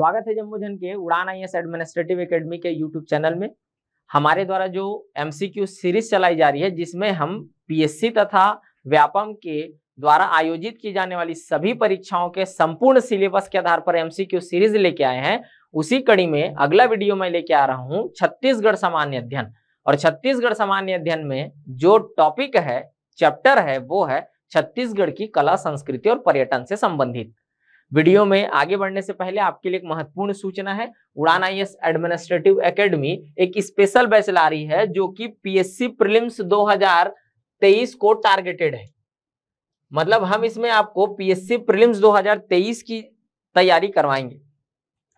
स्वागत है जम्मू के Udaan I S administrative academy के यूट्यूब चैनल में। हमारे द्वारा जो एमसीक्यू सीरीज़ चलाई जा रही है, जिसमें हम पीएससी तथा व्यापम के द्वारा आयोजित की जाने वाली सभी परीक्षाओं के संपूर्ण सिलेबस के आधार पर एमसीक्यू सीरीज़ लेके आए हैं, उसी कड़ी में अगला वीडियो में लेके आ रहा हूँ, छत्तीसगढ़ सामान्य अध्ययन। और छत्तीसगढ़ सामान्य अध्ययन में जो टॉपिक है चैप्टर है, वो है छत्तीसगढ़ की कला, संस्कृति और पर्यटन से संबंधित। वीडियो में आगे बढ़ने से पहले आपके लिए एक महत्वपूर्ण सूचना है। उड़ान आई एडमिनिस्ट्रेटिव एकेडमी एक स्पेशल बैच ला रही है, जो कि पीएससी प्रीलिम्स 2023 को टारगेटेड है। मतलब हम इसमें आपको पीएससी प्रीलिम्स 2023 की तैयारी करवाएँगे।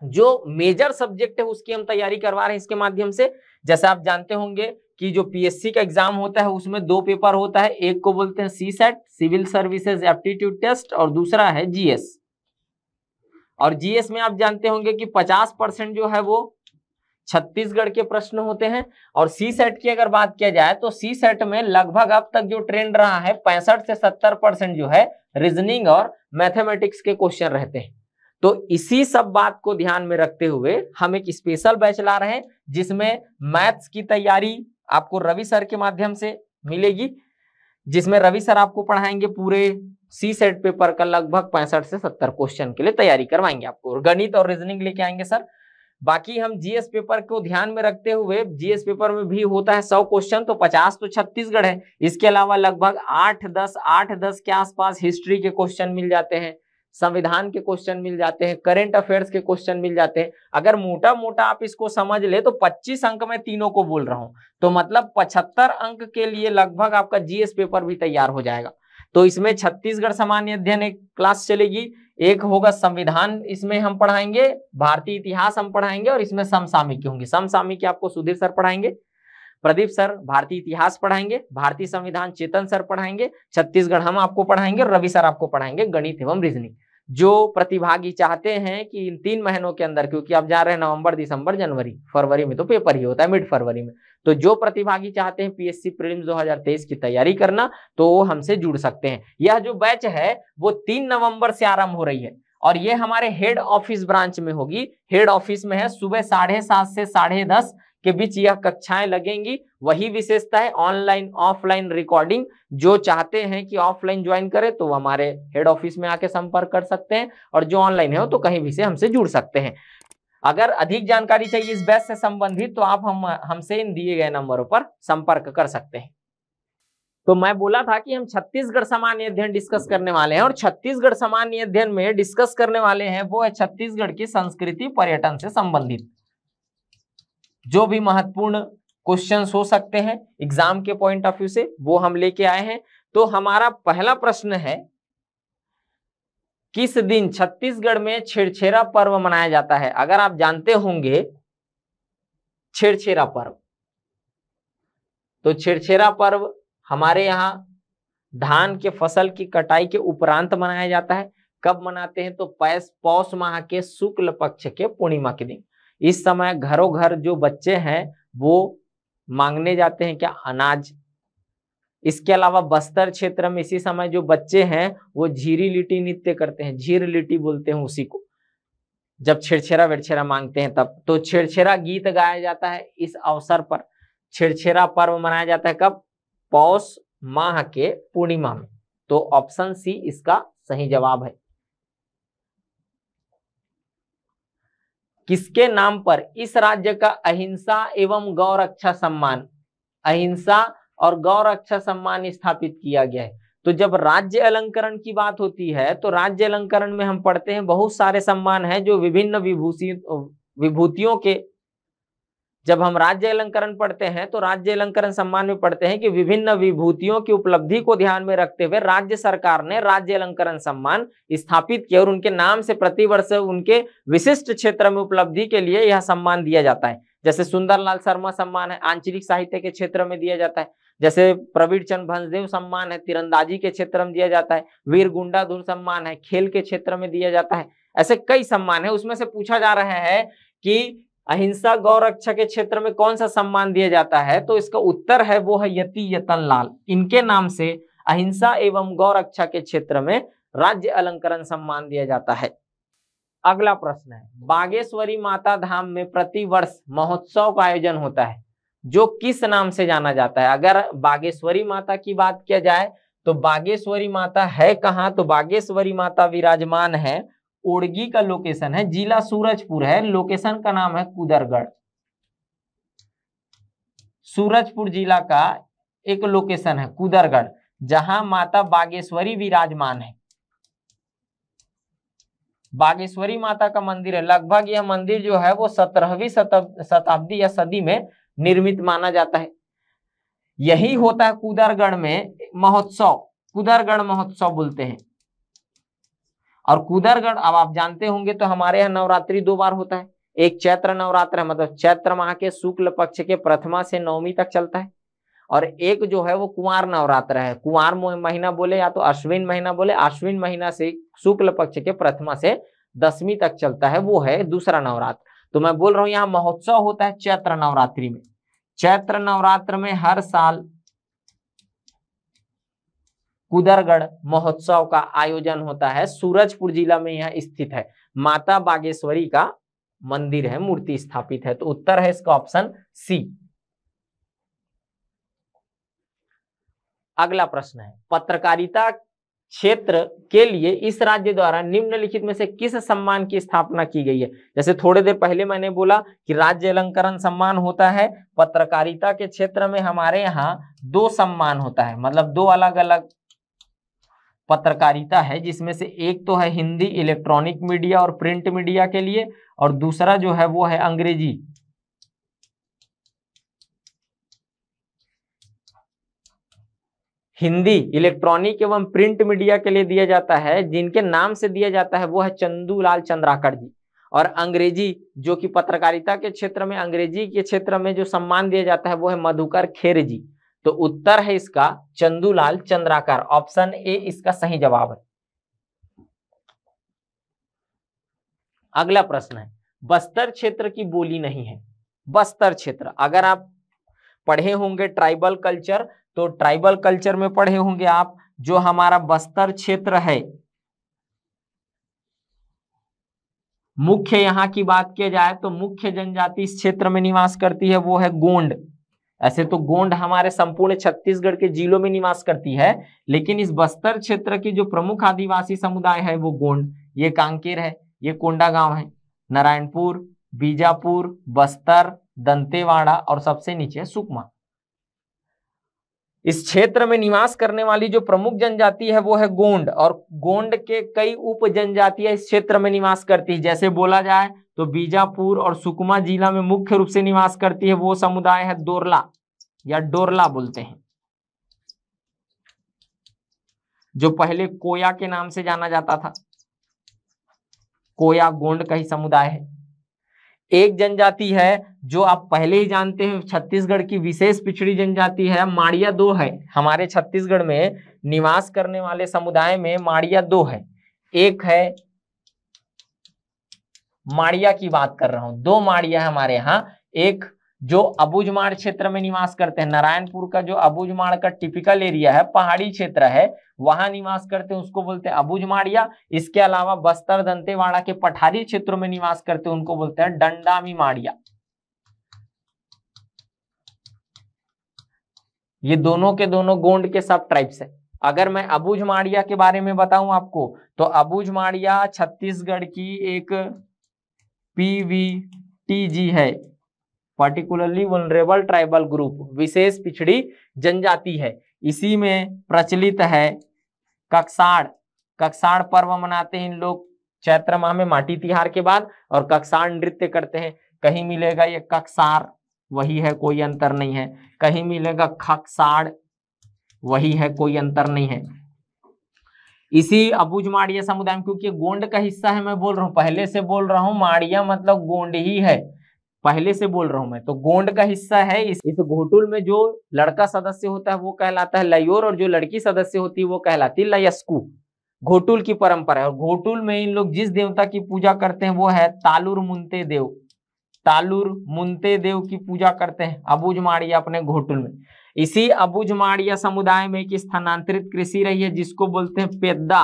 जो मेजर सब्जेक्ट है, उसकी हम तैयारी करवा रहे हैं इसके माध्यम से। जैसे आप जानते होंगे कि जो पीएससी का एग्ज़ाम होता है, उसमें दो पेपर होता है, एक को बोलते हैं CSAT civil services aptitude test और दूसरा है जीएस और जीएस में आप जानते होंगे कि 50 परसेंट जो है वो छत्तीसगढ़ के प्रश्न होते हैं। और सी सेट की अगर बात किया जाए तो सी सेट में लगभग अब तक जो ट्रेंड रहा है, पैंसठ से सत्तर परसेंट जो है रीजनिंग और मैथमेटिक्स के क्वेश्चन रहते हैं। तो इसी सब बात को ध्यान में रखते हुए हम एक स्पेशल बैच ला रहे हैं, जिसमें मैथ्स की तैयारी आपको रवि सर के माध्यम से मिलेगी, जिसमें रवि सर आपको पढ़ाएँगे पूरे सी सेट पेपर का लगभग पैंसठ से सत्तर क्वेश्चन के लिए तैयारी करवाएँगे आपको। गणित और रीजनिंग लेके आएँगे सर बाकी हम जीएस पेपर को ध्यान में रखते हुए जीएस पेपर में भी होता है सौ क्वेश्चन तो पचास तो छत्तीसगढ़ है। इसके अलावा लगभग आठ, दस आठ, दस के आसपास हिस्ट्री के क्वेश्चन मिल जाते हैं, संविधान के क्वेश्चन मिल जाते हैं करंट अफेयर्स के क्वेश्चन मिल जाते हैं। अगर मोटा मोटा आप इसको समझ ले तो 25 अंक में तीनों को बोल रहा हूँ। तो मतलब 75 अंक के लिए लगभग आपका जीएस पेपर भी तैयार हो जाएगा। तो इसमें छत्तीसगढ़ सामान्य अध्ययन एक क्लास चलेगी। एक होगा संविधान, इसमें हम पढ़ाएँगे, भारतीय इतिहास हम पढ़ाएँगे और इसमें समसामिक होंगे। समसामिक आपको सुधीर सर पढ़ाएँगे, प्रदीप सर भारतीय इतिहास पढ़ाएँगे, भारतीय संविधान चेतन सर पढ़ाएँगे, छत्तीसगढ़ हम आपको पढ़ाएँगे, रवि सर आपको पढ़ाएँगे, गणित एवं रीजनिंग जो प्रतिभागी चाहते हैं कि इन तीन महीनों के अंदर, क्योंकि आप जा रहे हैं नवंबर, दिसंबर, जनवरी, फरवरी में तो पेपर ही होता है मिड फरवरी में। तो जो प्रतिभागी चाहते हैं पीएससी प्रीलिम्स 2023 की तैयारी करना तो वो हमसे जुड़ सकते हैं। यह जो बैच है, वो तीन नवंबर से आरंभ हो रही है और ये हमारे हेड ऑफ़िस ब्रांच में होगी। हेड ऑफ़िस में है, सुबह साढ़े सात से साढ़े दस के बीच यह कक्षाएँ लगेंगी। वही विशेषता है ऑनलाइन ऑफलाइन रिकॉर्डिंग जो चाहते हैं कि ऑफलाइन ज्वाइन करें तो हमारे हेड ऑफ़िस में आके संपर्क कर सकते हैं और जो ऑनलाइन है तो कहीं भी से हमसे जुड़ सकते हैं। अगर अधिक जानकारी चाहिए इस बैच से संबंधित तो आप हम, हमसे इन दिए गए नंबरों पर संपर्क कर सकते हैं। तो मैं बोला था कि हम छत्तीसगढ़ सामान्य अध्ययन डिस्कस करने वाले हैं और छत्तीसगढ़ सामान्य अध्ययन में डिस्कस करने वाले हैं वो है छत्तीसगढ़ की संस्कृति पर्यटन से संबंधित। जो भी महत्वपूर्ण क्वेश्चन हो सकते हैं एग्ज़ाम के पॉइंट ऑफ़ व्यू से, वो हम लेके आए हैं। तो हमारा पहला प्रश्न है किस दिन छत्तीसगढ़ में छेड़छेरा पर्व मनाया जाता है? अगर आप जानते होंगे छेड़छेरा पर्व। तो छेड़छेरा पर्व हमारे यहाँ धान के फ़सल की कटाई के उपरांत मनाया जाता है। कब मनाते हैं? तो पैस, पौष माह के शुक्ल पक्ष के पूर्णिमा के दिन। इस समय घरों घर जो बच्चे हैं, वो मांगने जाते हैं क्या? अनाज इसके अलावा बस्तर क्षेत्र में इसी समय जो बच्चे हैं, वो झीरी लिटी नृत्य करते हैं। झीर लिटी बोलते हैं उसी को। जब छेड़छेरा वेड़छेरा मांगते हैं तब। तो छेड़छेरा गीत गाया जाता है इस अवसर पर। छेड़छेरा पर्व मनाया जाता है कब? पौष माह के पूर्णिमा में। तो ऑप्शन सी इसका सही जवाब है। किसके नाम पर इस राज्य का अहिंसा एवं गौ रक्षा सम्मान? अहिंसा और गौ रक्षा सम्मान स्थापित किया गया है। तो जब राज्य अलंकरण की बात होती है तो राज्य अलंकरण में हम पढ़ते हैं, बहुत सारे सम्मान हैं जो विभिन्न विभूषी, विभूतियों के। जब हम राज्य अलंकरण पढ़ते हैं तो राज्य अलंकरण सम्मान में पढ़ते हैं कि विभिन्न विभूतियों की उपलब्धि को ध्यान में रखते हुए राज्य सरकार ने राज्य अलंकरण सम्मान स्थापित किया और उनके नाम से प्रतिवर्ष उनके विशिष्ट क्षेत्र में उपलब्धि के लिए यह सम्मान दिया जाता है। जैसे सुंदरलाल शर्मा सम्मान है, आंचलिक साहित्य के क्षेत्र में दिया जाता है। जैसे प्रवीण चंद भंसदेव सम्मान है, तीरंदाजी के क्षेत्र में दिया जाता है, वीर गुंडाधुर सम्मान है, खेल के क्षेत्र में दिया जाता है, ऐसे कई सम्मान है। उसमें से पूछा जा रहा है कि अहिंसा गौ रक्षा के क्षेत्र में कौन सा सम्मान दिया जाता है? तो इसका उत्तर है, वो है यति यतन लाल। इनके नाम से अहिंसा एवं गौ रक्षा के क्षेत्र में राज्य अलंकरण सम्मान दिया जाता है। अगला प्रश्न है, बागेश्वरी माता धाम में प्रति वर्ष महोत्सव का आयोजन होता है। जो किस नाम से जाना जाता है? अगर बागेश्वरी माता की बात किया जाए तो बागेश्वरी माता है कहाँ? तो बागेश्वरी माता विराजमान है ओडगी का लोकेशन है, जिला सूरजपुर है। लोकेशन का नाम है कुदरगढ़। सूरजपुर जिला का एक लोकेशन है कुदरगढ़, जहाँ माता बागेश्वरी विराजमान है। बागेश्वरी माता का मंदिर है। लगभग यह मंदिर जो है वो सत्रहवीं शताब्दी या सदी में निर्मित माना जाता है। यही होता है कुदरगढ़ में महोत्सव। कुदरगढ़ महोत्सव बोलते हैं। और कुदरगढ़, अब आप जानते होंगे तो हमारे यहाँ नवरात्रि दो बार होता है। एक चैत्र नवरात्र है मतलब चैत्र माह के शुक्ल पक्ष के प्रथमा से नवमी तक चलता है। और एक जो है वो कुंवर नवरात्र है। कुंवर महीना बोले या तो अश्विन महीना बोले, अश्विन महीना से शुक्ल पक्ष के प्रथमा से दसवीं तक चलता है, वो है दूसरा नवरात्र। तो मैं बोल रहा हूँ, यहाँ महोत्सव होता है चैत्र नवरात्रि में। चैत्र नवरात्र में हर साल कुदरगढ़ महोत्सव का आयोजन होता है। सूरजपुर जिला में यह स्थित है। माता बागेश्वरी का मंदिर है, मूर्ति स्थापित है। तो उत्तर है इसका ऑप्शन सी। अगला प्रश्न है, पत्रकारिता क्षेत्र के लिए इस राज्य द्वारा निम्नलिखित में से किस सम्मान की स्थापना की गई है? जैसे थोड़ी देर पहले मैंने बोला कि राज्य अलंकरण सम्मान होता है, पत्रकारिता के क्षेत्र में हमारे यहाँ दो सम्मान होता है मतलब दो अलग अलग पत्रकारिता है, जिसमें से एक तो है हिंदी इलेक्ट्रॉनिक मीडिया और प्रिंट मीडिया के लिए, और दूसरा जो है वो है अंग्रेज़ी। हिंदी इलेक्ट्रॉनिक एवं प्रिंट मीडिया के लिए दिया जाता है, जिनके नाम से दिया जाता है वो है चंदूलाल चंद्राकर जी। और अंग्रेज़ी, जो कि पत्रकारिता के क्षेत्र में, अंग्रेज़ी के क्षेत्र में जो सम्मान दिया जाता है वो है मधुकर खेर जी। तो उत्तर है इसका चंदूलाल चंद्राकर, ऑप्शन ए इसका सही जवाब है। अगला प्रश्न है, बस्तर क्षेत्र की बोली नहीं है। बस्तर क्षेत्र, अगर आप पढ़े होंगे ट्राइबल कल्चर तो ट्राइबल कल्चर में पढ़े होंगे आप, जो हमारा बस्तर क्षेत्र है। मुख्य यहाँ की बात किया जाए तो मुख्य जनजाति इस क्षेत्र में निवास करती है, वो है गोंड। ऐसे तो गोंड हमारे संपूर्ण छत्तीसगढ़ के जिलों में निवास करती है, लेकिन इस बस्तर क्षेत्र की जो प्रमुख आदिवासी समुदाय है, वो गोंड। ये कांकेर है, ये कोंडा गाँव है, नारायणपुर, बीजापुर, बस्तर, दंतेवाड़ा और सबसे नीचे सुकमा। इस क्षेत्र में निवास करने वाली जो प्रमुख जनजाति है, वो है गोंड। और गोंड के कई उप जनजातियाँ इस क्षेत्र में निवास करती है। जैसे बोला जाए तो बीजापुर और सुकमा जिला में मुख्य रूप से निवास करती है, वो समुदाय है दोरला, या डोरला बोलते हैं। जो पहले कोया के नाम से जाना जाता था। कोया गोंड का ही समुदाय है। एक जनजाति है, जो आप पहले ही जानते हैं, छत्तीसगढ़ की विशेष पिछड़ी जनजाति है, माड़िया दो है। हमारे छत्तीसगढ़ में निवास करने वाले समुदाय में माड़िया दो है। एक है, माड़िया की बात कर रहा हूँ। दो माड़िया हमारे यहाँ। एक जो अबुजमाड़ क्षेत्र में निवास करते हैं, नारायणपुर का जो अबुजमाड़ का टिपिकल एरिया है, पहाड़ी क्षेत्र है, वहाँ निवास करते हैं, उसको बोलते हैं अबुजमाड़िया इसके अलावा बस्तर, दंतेवाड़ा के पठारी क्षेत्रों में निवास करते हैं, उनको बोलते हैं डंडामी माड़िया ये। दोनों के दोनों गोंड के सब ट्राइब्स है। अगर मैं अबुज माड़िया के बारे में बताऊँ आपको तो अबुज माड़िया छत्तीसगढ़ की एक पीवीटीजी है। पर्टिकुलरली वनरेबल ट्राइबल ग्रुप विशेष पिछड़ी जनजाति है। इसी में प्रचलित है कक्साड़। कक्साड़ पर्व मनाते हैं इन लोग। चैत्र माह में माटी तिहार के बाद और कक्साड़ नृत्य करते हैं। कहीं मिलेगा ये कक्सार, वही है, कोई अंतर नहीं है। कहीं मिलेगा खकसाड़, वही है, कोई अंतर नहीं है। इसी अबुज माड़िया समुदाय में, क्योंकि गोंड का हिस्सा है, मैं बोल रहा हूँ, पहले से बोल रहा हूँ, माड़िया मतलब गोंड ही है। पहले से बोल रहा हूँ मैं। तो गोंड का हिस्सा है इस, इस घोटुल में जो लड़का सदस्य होता है वो कहलाता है लयोर और जो लड़की सदस्य होती है वो कहलाती है लयस्कू। घोटुल की परंपरा है और घोटुल में इन लोग जिस देवता की पूजा करते हैं वो है तालुर मुंते देव। तालुर मुंते देव की पूजा करते हैं अबुज माड़िया अपने घोटुल में। इसी अबुज माड़िया समुदाय में एक स्थानांतरित कृषि रही है जिसको बोलते हैं पेद्दा।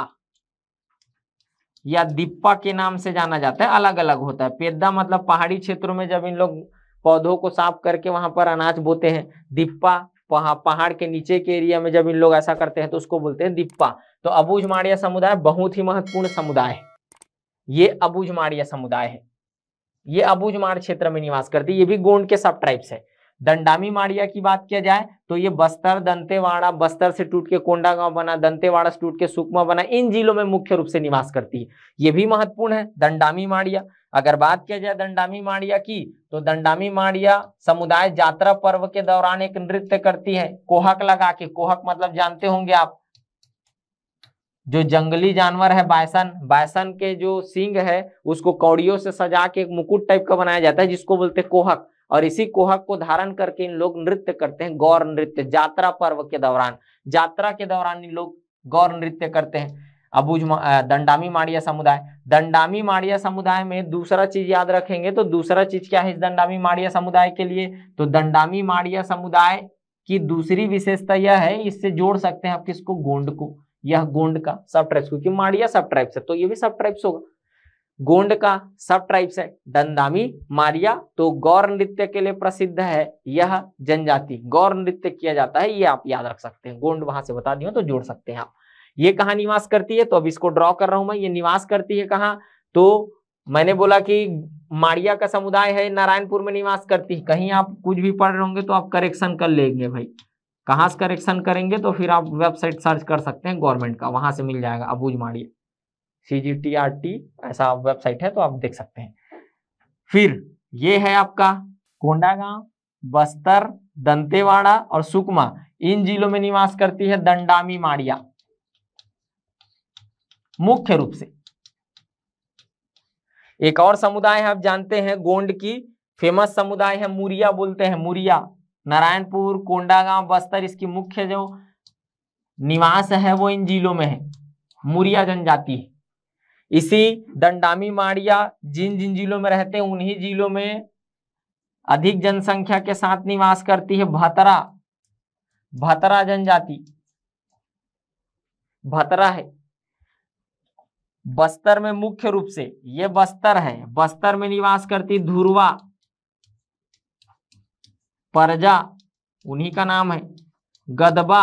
या दिप्पा के नाम से जाना जाता है अलग अलग होता है। पेद्दा मतलब पहाड़ी क्षेत्रों में जब इन लोग पौधों को साफ़ करके वहाँ पर अनाज बोते हैं दिप्पा पहाड़ के नीचे के एरिया में जब इन लोग ऐसा करते हैं तो उसको बोलते हैं दिप्पा तो अबूझ माड़िया समुदाय बहुत ही महत्वपूर्ण समुदाय है। ये अबूझ माड़िया समुदाय है। ये अबूझ माड़ क्षेत्र में निवास करती है। ये भी गोंड के सब ट्राइब्स है। दंडामी माड़िया की बात किया जाए तो ये बस्तर, दंतेवाड़ा, बस्तर से टूट के कोंडागांव बना, दंतेवाड़ा से टूट के सुकमा बना, इन जिलों में मुख्य रूप से निवास करती है। ये भी महत्वपूर्ण है दंडामी माड़िया अगर बात किया जाए दंडामी माड़िया की तो दंडामी माड़िया समुदाय जात्रा पर्व के दौरान एक नृत्य करती है, कोहक लगा के। कोहक मतलब जानते होंगे आप जो जंगली जानवर है बायसन बायसन के जो सिंग है, उसको कौड़ियों से सजा के एक मुकुट टाइप का बनाया जाता है, जिसको बोलते हैं कोहक। और इसी कोहक को धारण करके इन लोग नृत्य करते हैं, गौर नृत्य, यात्रा पर्व के दौरान। यात्रा के दौरान इन लोग गौर नृत्य करते हैं। अबुझ दंडामी माड़िया समुदाय। दंडामी माड़िया समुदाय में दूसरा चीज़ याद रखेंगे तो दूसरा चीज़ क्या है इस दंडामी माड़िया समुदाय के लिए? तो दंडामी माड़िया समुदाय की दूसरी विशेषता यह है, इससे जोड़ सकते हैं आप किसको? गोंड को। यह गोंड का सब ट्राइब्स क्योंकि माड़िया सब ट्राइब्स है तो ये भी सब ट्राइब्स होगा। गोंड का सब ट्राइब्स है, दंदामी मारिया तो गौर नृत्य के लिए प्रसिद्ध है यह जनजाति। गौर नृत्य किया जाता है, ये आप याद रख सकते हैं। गोंड वहाँ से बता दियो तो जोड़ सकते हैं आप। ये कहा निवास करती है? तो अब इसको ड्रॉ कर रहा हूँ मैं, ये निवास करती है कहा? तो मैंने बोला कि मारिया का समुदाय है, नारायणपुर में निवास करती है। कहीं आप कुछ भी पढ़ रहे होंगे तो आप करेक्शन कर लेंगे भाई। कहाँ से करेक्शन करेंगे तो फिर आप वेबसाइट सर्च कर सकते हैं गवर्नमेंट का, वहाँ से मिल जाएगा Abujh Maria C G T R T ऐसा वेबसाइट है तो आप देख सकते हैं। फिर ये है आपका कोंडागांव, बस्तर, दंतेवाड़ा और सुकमा। इन जिलों में निवास करती है दंडामी माड़िया। मुख्य रूप से। एक और समुदाय है, आप जानते हैं गोंड की फ़ेमस समुदाय है मुरिया बोलते हैं, मुरिया। नारायणपुर, कोंडागांव, बस्तर, इसकी मुख्य जो निवास है वो इन जिलों में है। मुरिया जनजाति इसी दंडामी माड़िया जिन जिन जिलों में रहते हैं, उन्हीं जिलों में अधिक जनसंख्या के साथ निवास करती है भतरा। भतरा जनजाति। भतरा है। बस्तर में मुख्य रूप से, ये बस्तर है। बस्तर में निवास करती धुरवा। परजा, उन्हीं का नाम है। गदबा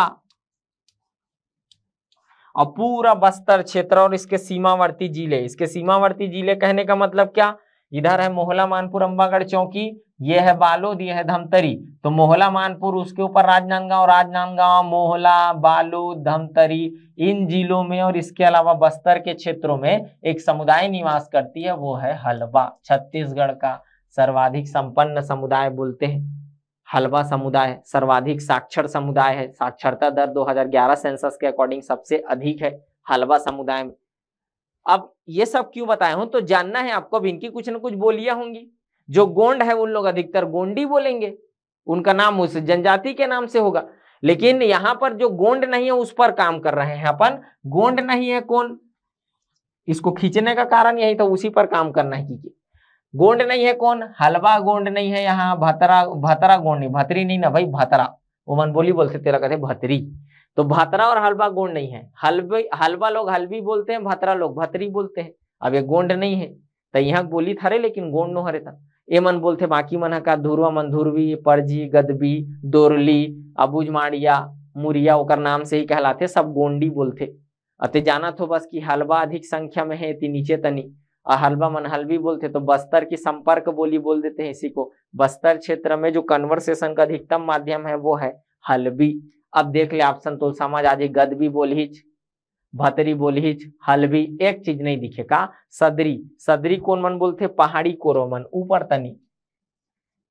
और पूरा बस्तर क्षेत्र और इसके सीमावर्ती ज़िले। इसके सीमावर्ती ज़िले कहने का मतलब क्या? इधर है मोहला, मानपुर, अंबागढ़ चौकी, ये है बालोद, ये है धमतरी। तो मोहला, मानपुर, उसके ऊपर राजनांदगांव राजनांदगांव, मोहला, बालोद, धमतरी, इन जिलों में और इसके अलावा बस्तर के क्षेत्रों में एक समुदाय निवास करती है, वो है हलवा। छत्तीसगढ़ का सर्वाधिक संपन्न समुदाय बोलते हैं। हलवा समुदाय, सर्वाधिक साक्षर समुदाय है। साक्षरता दर 2011 सेंसस के अकॉर्डिंग सबसे अधिक है हलवा समुदाय में। अब ये सब क्यों बताए हूँ? तो जानना है आपको, अब इनकी कुछ ना कुछ बोलियाँ होंगी। जो गोंड है उन लोग अधिकतर गोंडी बोलेंगे। उनका नाम उस जनजाति के नाम से होगा। लेकिन यहाँ पर जो गोंड नहीं है, उस पर काम कर रहे हैं अपन। गोंड नहीं है कौन? इसको खींचने का कारण यही था, उसी पर काम करना है कीजिए। गोंड नहीं है कौन? हलवा गोंड नहीं है यहाँ, भतरा भतरा गोंड नहीं, भतरी नहीं ना भाई, भतरा। वो मन बोली बोलते तेरा कहते भतरी। तो भतरा और हलवा गोंड नहीं है। हलवे, हलवा लोग हलवी बोलते हैं, भतरा लोग भतरी बोलते हैं। अब ये गोंड नहीं है। तो यहाँ बोली थारे लेकिन गोंड नो हरे था। ये मन बोलते बाकी मन का, धुरवा मन, धुरवी, परजी, गदबी, दोरली अबुज माड़िया, मुरिया, ओकर नाम से ही कहलाते सब गोंडी बोलते। अते जाना तो बस की हलवा अधिक संख्या में है नीचे तनी। हलवा मन हलवी बोलते तो बस्तर की संपर्क बोली बोल देते हैं इसी को। बस्तर क्षेत्र में जो कन्वर्सेशन का अधिकतम माध्यम है, वो है हलवी। अब देख ले ऑप्शन तो समझ आ जाए गदबी बोलहिच भतरी बोलहिच हलवी, एक चीज़ नहीं दिखेगा सदरी। सदरी कौन मन बोलते पहाड़ी कोरोमन ऊपर तनी।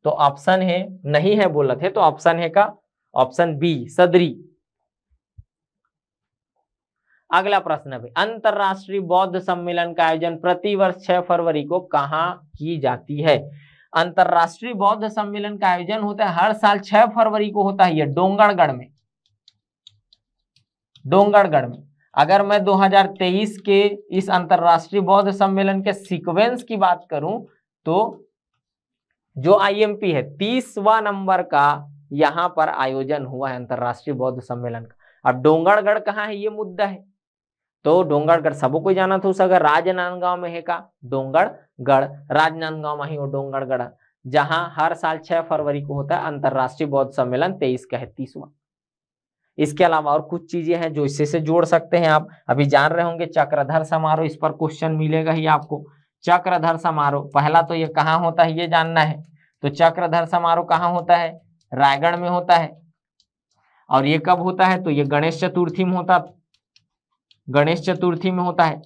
तो ऑप्शन है, नहीं है बोलते थे तो ऑप्शन है का? ऑप्शन बी सदरी। अगला प्रश्न है अंतरराष्ट्रीय बौद्ध सम्मेलन का आयोजन प्रतिवर्ष 6 फरवरी को कहा की जाती है? अंतरराष्ट्रीय बौद्ध सम्मेलन का आयोजन होता है, हर साल 6 फरवरी को होता है, ये डोंगरगढ़ में। डोंगरगढ़ में। अगर मैं 2023 के इस अंतरराष्ट्रीय बौद्ध सम्मेलन के सीक्वेंस की बात करूँ तो जो आईएमपी है, तीसवा नंबर का यहाँ पर आयोजन हुआ है अंतरराष्ट्रीय बौद्ध सम्मेलन का। अब डोंगरगढ़ कहाँ है, ये मुद्दा है। तो डोंगरगढ़ सबो कोई जाना था उस अगर राजनांदगांव में है का? डोंगरगढ़। राजनांदगांव में ही वो डोंगरगढ़, जहाँ हर साल 6 फरवरी को होता है अंतरराष्ट्रीय बौद्ध सम्मेलन, तेईस का है तीसवा। इसके अलावा और कुछ चीज़ें हैं जो इससे से जोड़ सकते हैं आप। अभी जान रहे होंगे चक्रधर समारोह, इस पर क्वेश्चन मिलेगा ही आपको। चक्रधर समारोह, पहला तो ये कहाँ होता है ये जानना है। तो चक्रधर समारोह कहाँ होता है? रायगढ़ में होता है। और ये कब होता है? तो ये गणेश चतुर्थी में होता गणेश चतुर्थी में होता है।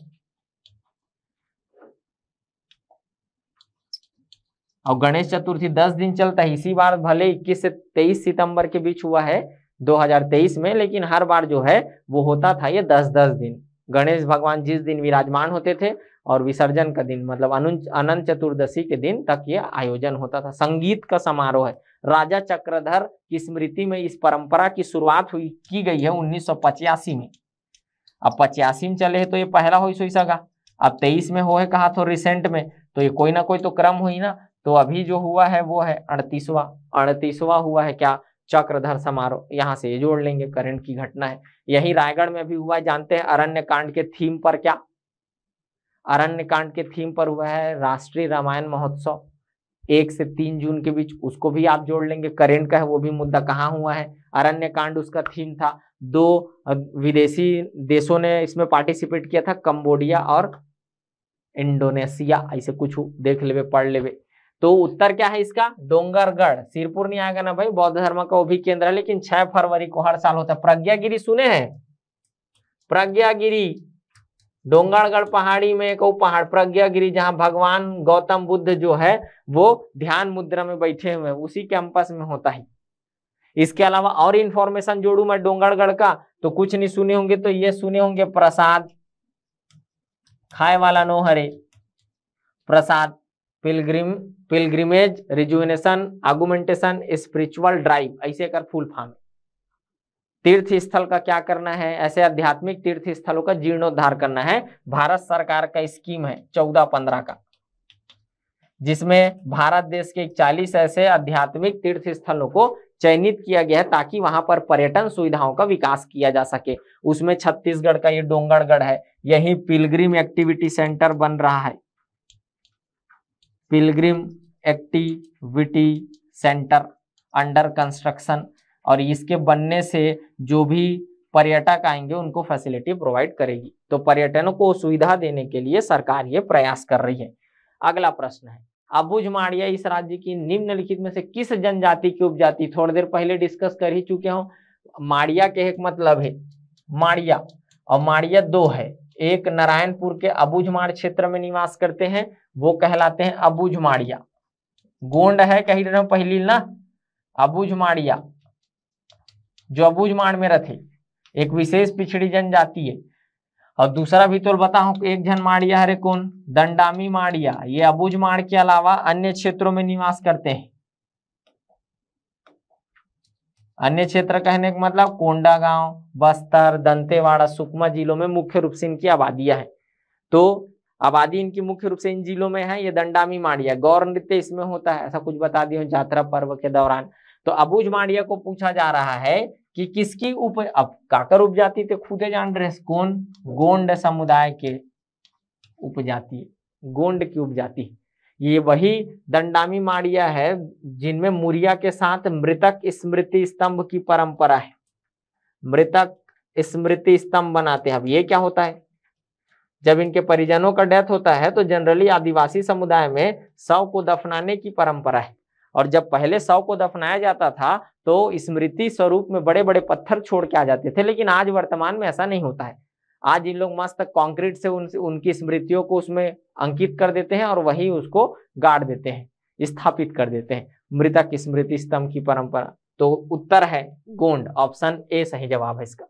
और गणेश चतुर्थी दस दिन चलता है, इसी बार भले 21 से 23 सितंबर के बीच हुआ है 2023 में, लेकिन हर बार जो है, वो होता था ये 10-10 दिन। गणेश भगवान जिस दिन विराजमान होते थे, और विसर्जन का दिन मतलब अनंत चतुर्दशी के दिन तक ये आयोजन होता था। संगीत का समारोह है। राजा चक्रधर की स्मृति में इस परंपरा की शुरुआत हुई, की गई है उन्नीस में। अब पचासी में चले है तो ये पहला हो सका। अब तेईस में हो है कहा तो रिसेंट में तो ये कोई ना कोई तो क्रम हुई ना। तो अभी जो हुआ है वो है अड़तीसवा अड़तीसवा हुआ है क्या? चक्रधर समारोह, यहाँ से ये जोड़ लेंगे करंट की घटना है। यही रायगढ़ में भी हुआ है, जानते हैं अरण्य कांड के थीम पर क्या? अरण्य कांड के थीम पर हुआ है राष्ट्रीय रामायण महोत्सव। एक से तीन जून के बीच उसको भी आप जोड़ लेंगे करेंट का है वो भी मुद्दा कहाँ हुआ है? अरण्य कांड उसका थीम था। दो विदेशी देशों ने इसमें पार्टिसिपेट किया था कंबोडिया और इंडोनेशिया। ऐसे कुछ देख ले पढ़ ले तो उत्तर क्या है इसका? डोंगरगढ़। सिरपुर नहीं आएगा ना भाई, बौद्ध धर्म का वो भी केंद्र है, लेकिन छह फरवरी को हर साल होता है। प्रज्ञागिरी सुने हैं? प्रज्ञागिरी। डोंगरगढ़ पहाड़ी में एक पहाड़, प्रज्ञागिरी, जहाँ भगवान गौतम बुद्ध जो है, वो ध्यान मुद्रा में बैठे हुए हैं, उसी कैंपस में होता है। इसके अलावा और इन्फॉर्मेशन जोड़ू मैं डोंगरगढ़ का तो कुछ नहीं सुने होंगे तो ये सुने होंगे प्रसाद। खाए वाला नो हरे Prasad pilgrim pilgrimage rejuvenation argumentation spiritual drive ऐसे कर फुल फॉर्म तीर्थ स्थल का क्या करना है? ऐसे आध्यात्मिक तीर्थ स्थलों का जीर्णोद्धार करना है। भारत सरकार का स्कीम है, चौदह पंद्रह का। जिसमें भारत देश के चालीस ऐसे आध्यात्मिक तीर्थ स्थलों को चयनित किया गया है ताकि वहाँ पर पर्यटन सुविधाओं का विकास किया जा सके। उसमें छत्तीसगढ़ का ये डोंगरगढ़ है, यही पिलग्रिम एक्टिविटी सेंटर बन रहा है। Pilgrim activity centre under construction और इसके बनने से जो भी पर्यटक आएँगे उनको फैसिलिटी प्रोवाइड करेगी। तो पर्यटनों को सुविधा देने के लिए सरकार ये प्रयास कर रही है। अगला प्रश्न है अबुझ माड़िया इस राज्य की निम्नलिखित में से किस जनजाति की उपजाति? थोड़ी देर पहले डिस्कस कर ही चुके हो। माड़िया के एक मतलब है, माड़िया। और माड़िया दो है। एक नारायणपुर के अबुझमाड़ क्षेत्र में निवास करते हैं, वो कहलाते हैं अबुझमाड़िया गोंड है, कही रहे पहली ना? अबुझमाड़िया जो अबुझमाड़ में रहते एक विशेष पिछड़ी जनजाति है। और दूसरा भी तो बताओ एक जन माड़िया, हरे कौन? दंडामी माड़िया। ये अबुझ माड़ के अलावा अन्य क्षेत्रों में निवास करते हैं। अन्य क्षेत्र कहने का मतलब कोंडा गाँव, बस्तर, दंतेवाड़ा, सुकमा जिलों में मुख्य रूप से इनकी आबादियाँ हैं। तो आबादी इनकी मुख्य रूप से इन जिलों में है, ये दंडामी माड़िया। गौर नृत्य इसमें होता है, ऐसा कुछ बता दिया यात्रा पर्व के दौरान। तो अबुझ माड़िया को पूछा जा रहा है कि किसकी उप अब काकर उपजाति थे खुदे जान रहे कौन? गोंड समुदाय के उपजाति, गोंड की उपजाति। ये वही दंडामी माड़िया है, जिनमें मुरिया के साथ मृतक स्मृति स्तंभ की परंपरा है। मृतक स्मृति स्तंभ बनाते हैं। अब ये क्या होता है? जब इनके परिजनों का डेथ होता है तो जनरली आदिवासी समुदाय में शव को दफनाने की परंपरा है। और जब पहले शव को दफनाया जाता था तो स्मृति स्वरूप में बड़े बड़े पत्थर छोड़ के आ जाते थे लेकिन आज वर्तमान में ऐसा नहीं होता है। आज इन लोग मस्त कंक्रीट से उन, उनकी स्मृतियों को उसमें अंकित कर देते हैं और वही उसको गाड़ देते हैं स्थापित कर देते हैं। मृतक स्मृति स्तंभ की परंपरा। तो उत्तर है गोंड ऑप्शन ए सही जवाब है इसका।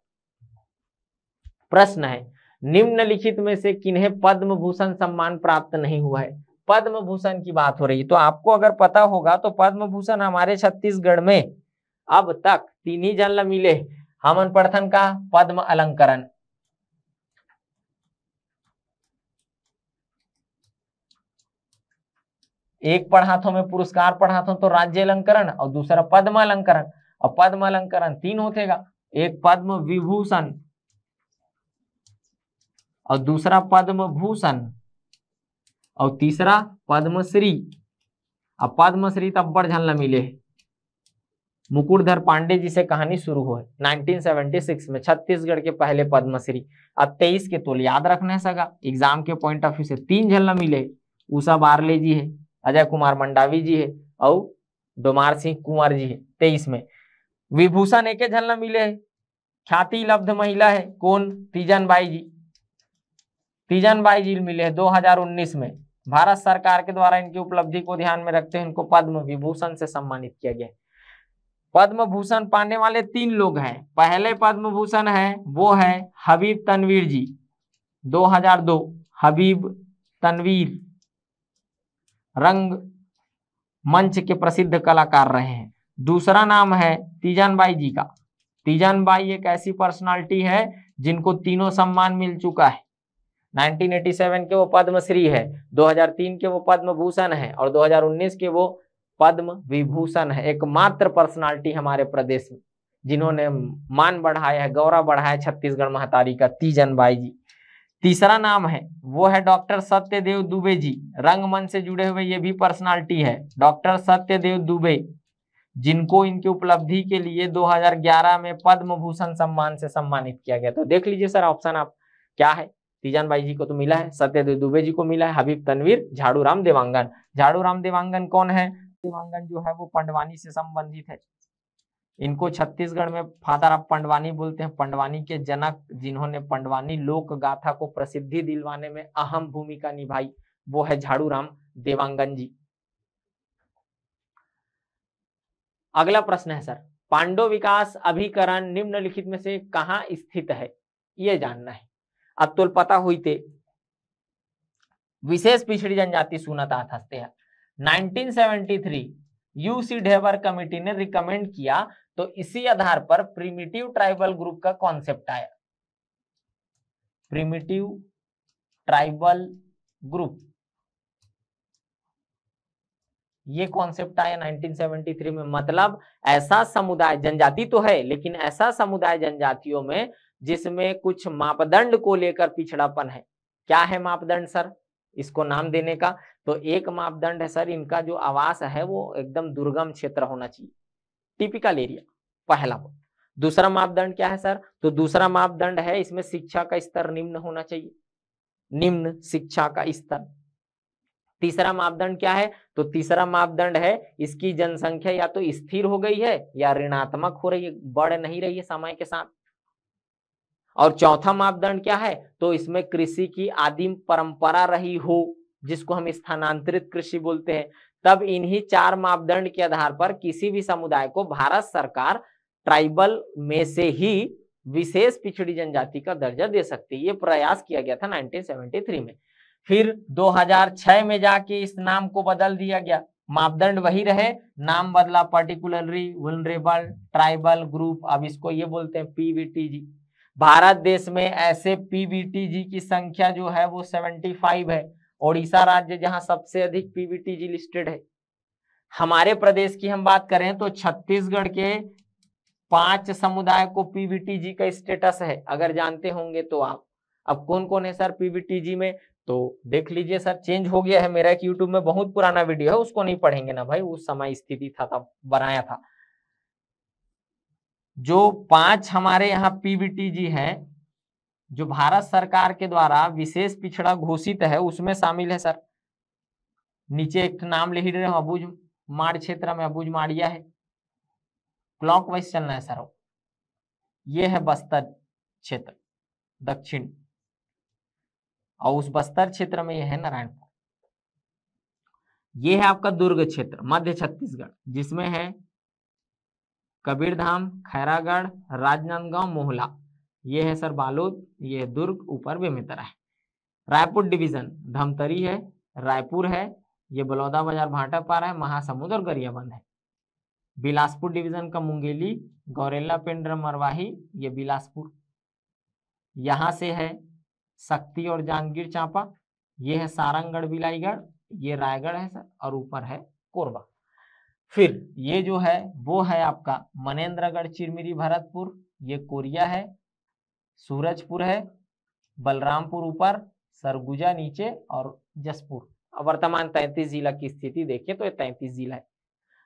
प्रश्न है निम्नलिखित में से किन्हें पद्म भूषण सम्मान प्राप्त नहीं हुआ है? पद्म भूषण की बात हो रही है। तो आपको अगर पता होगा तो पद्म भूषण हमारे छत्तीसगढ़ में अब तक तीन ही जन मिले। हमन प्रथन का पद्म अलंकरण। एक पढ़ाथों में पुरस्कार पढ़ाथों तो राज्य अलंकरण, और दूसरा पद्म अलंकरण। और पद्म अलंकरण तीन होतेगा एक पद्म विभूषण और दूसरा पद्म भूषण और तीसरा पद्मश्री। अब पद्मश्री तब बड़ झल मिले। मुकुटधर पांडे जी से कहानी शुरू हुई 1976 में, छत्तीसगढ़ के पहले पद्मश्री। अब तेईस के तोल याद रखना है सगा, एग्ज़ाम के पॉइंट ऑफ़ व्यू से तीन झल मिले। उषा बारले जी है, अजय कुमार मंडावी जी है, और डोमार सिंह कुंवर जी है, तेईस में। विभूषण एक झल मिले है ख्याति लब्ध महिला है, कौन? तीजन बाई जी। तीजन बाई जी मिले हैं 2019 में। भारत सरकार के द्वारा इनकी उपलब्धि को ध्यान में रखते हुए इनको पद्म विभूषण से सम्मानित किया गया पद्म भूषण पाने वाले तीन लोग हैं। पहले पद्म भूषण है, वो है हबीब तनवीर जी 2002 हबीब तनवीर रंग मंच के प्रसिद्ध कलाकार रहे हैं। दूसरा नाम है तीजन बाई जी का। तीजन बाई एक ऐसी पर्सनालिटी है जिनको तीनों सम्मान मिल चुका है। 1987 के वो पद्मश्री है 2003 के वो पद्म भूषण है और 2019 के वो पद्म विभूषण है। एकमात्र पर्सनालिटी हमारे प्रदेश में, जिन्होंने मान बढ़ाया है, गौरव बढ़ाया छत्तीसगढ़ महतारी का, तीजन बाई जी। तीसरा नाम है, वो है डॉक्टर सत्यदेव दुबे जी। रंगमंच से जुड़े हुए ये भी पर्सनालिटी है, डॉक्टर सत्यदेव दुबे, जिनको इनकी उपलब्धि के लिए 2011 में पद्म भूषण सम्मान से सम्मानित किया गया। तो देख लीजिए सर, ऑप्शन आप, क्या है? तीजन बाई जी को तो मिला है, सत्यदेव दुबे जी को मिला है, हबीब तनवीर झाड़ू राम देवांगन। झाड़ू राम देवांगन कौन है? देवांगन जो है वो पंडवानी से संबंधित है। इनको छत्तीसगढ़ में फादर ऑफ़ पंडवानी बोलते हैं। पंडवानी के जनक जिन्होंने पंडवानी लोक गाथा को प्रसिद्धि दिलवाने में अहम भूमिका निभाई, वो है झाड़ू राम देवांगन जी। अगला प्रश्न है, सर। पांडव विकास अभिकरण निम्नलिखित में से कहा स्थित है? ये जानना है। तो पता हुई विशेष पिछड़ी जनजाति सुनता हैं। 1973 यूसी ढेबर कमेटी ने रिकमेंड किया तो इसी आधार पर प्रिमिटिव ट्राइबल ग्रुप का कॉन्सेप्ट आया। प्रिमिटिव ट्राइबल ग्रुप ये कॉन्सेप्ट आया 1973 में। मतलब ऐसा समुदाय, जनजाति तो है, लेकिन ऐसा समुदाय जनजातियों में जिसमें कुछ मापदंड को लेकर पिछड़ापन है। क्या है मापदंड, सर? इसको नाम देने का। तो एक मापदंड है, सर, इनका जो आवास है, वो एकदम दुर्गम क्षेत्र होना चाहिए। टिपिकल एरिया, पहला दूसरा मापदंड क्या है, सर? तो दूसरा मापदंड है, इसमें शिक्षा का स्तर निम्न होना चाहिए। निम्न शिक्षा का स्तर। तीसरा मापदंड क्या है? तो तीसरा मापदंड है, इसकी जनसंख्या या तो स्थिर हो गई है या ऋणात्मक हो रही है, बढ़ नहीं रही है समय के साथ। और चौथा मापदंड क्या है? तो इसमें कृषि की आदिम परंपरा रही हो, जिसको हम स्थानांतरित कृषि बोलते हैं। तब इन्हीं चार मापदंड के आधार पर किसी भी समुदाय को भारत सरकार ट्राइबल में से ही विशेष पिछड़ी जनजाति का दर्जा दे सकती है। ये प्रयास किया गया था 1973 में। फिर 2006 में जाके इस नाम को बदल दिया गया। मापदंड वही रहे, नाम बदला पर्टिकुलरली वनरेबल ट्राइबल ग्रुप अब इसको ये बोलते हैं पीवीटी जी भारत देश में ऐसे पीबीटीजी की संख्या जो है वो 75 है। ओडिशा राज्य जहाँ सबसे अधिक पीबीटीजी लिस्टेड है। हमारे प्रदेश की हम बात करें तो छत्तीसगढ़ के पाँच समुदाय को पीबीटीजी का स्टेटस है। अगर जानते होंगे तो आप। अब कौन कौन है सर पीबीटीजी में? तो देख लीजिए सर चेंज हो गया है मेरा एक यूट्यूब में बहुत पुराना वीडियो है, उसको नहीं पढ़ेंगे ना भाई, उस समय स्थिति था तब, बनाया था। जो पाँच हमारे यहाँ पीवीटीजी है, जो भारत सरकार के द्वारा विशेष पिछड़ा घोषित है, उसमें शामिल है सर। नीचे एक नाम रहे हो अबुज माड़ क्षेत्र में अबुज माड़िया है। क्लॉक वाइज चलना है सर ये है बस्तर क्षेत्र, दक्षिण। और उस बस्तर क्षेत्र में यह है नारायणपुर। ये है आपका दुर्ग क्षेत्र, मध्य छत्तीसगढ़, जिसमें है कबीरधाम, खैरागढ़, राजनांदगांव, मोहला। ये है सर बालोद, ये दुर्ग, ऊपर बेमेतरा है। रायपुर डिवीज़न, धमतरी है, रायपुर है, ये बलौदा बाज़ार भाटापारा है, महासमुद और गरियाबंद है। बिलासपुर डिवीज़न का मुंगेली, गौरेला पिंड मरवाही ये बिलासपुर। यहाँ से है शक्ति और जांगीर चांपा, ये है सारंगढ़, बिलाईगढ़, ये रायगढ़ है सर, और ऊपर है कोरबा। फिर ये जो है, वो है आपका मनेन्द्रगढ़ चिरमिरी, भरतपुर, ये कोरिया है, सूरजपुर है, बलरामपुर ऊपर, सरगुजा नीचे और जसपुर। वर्तमान तैतीस जिला की स्थिति देखिए तो ये तैतीस जिला है।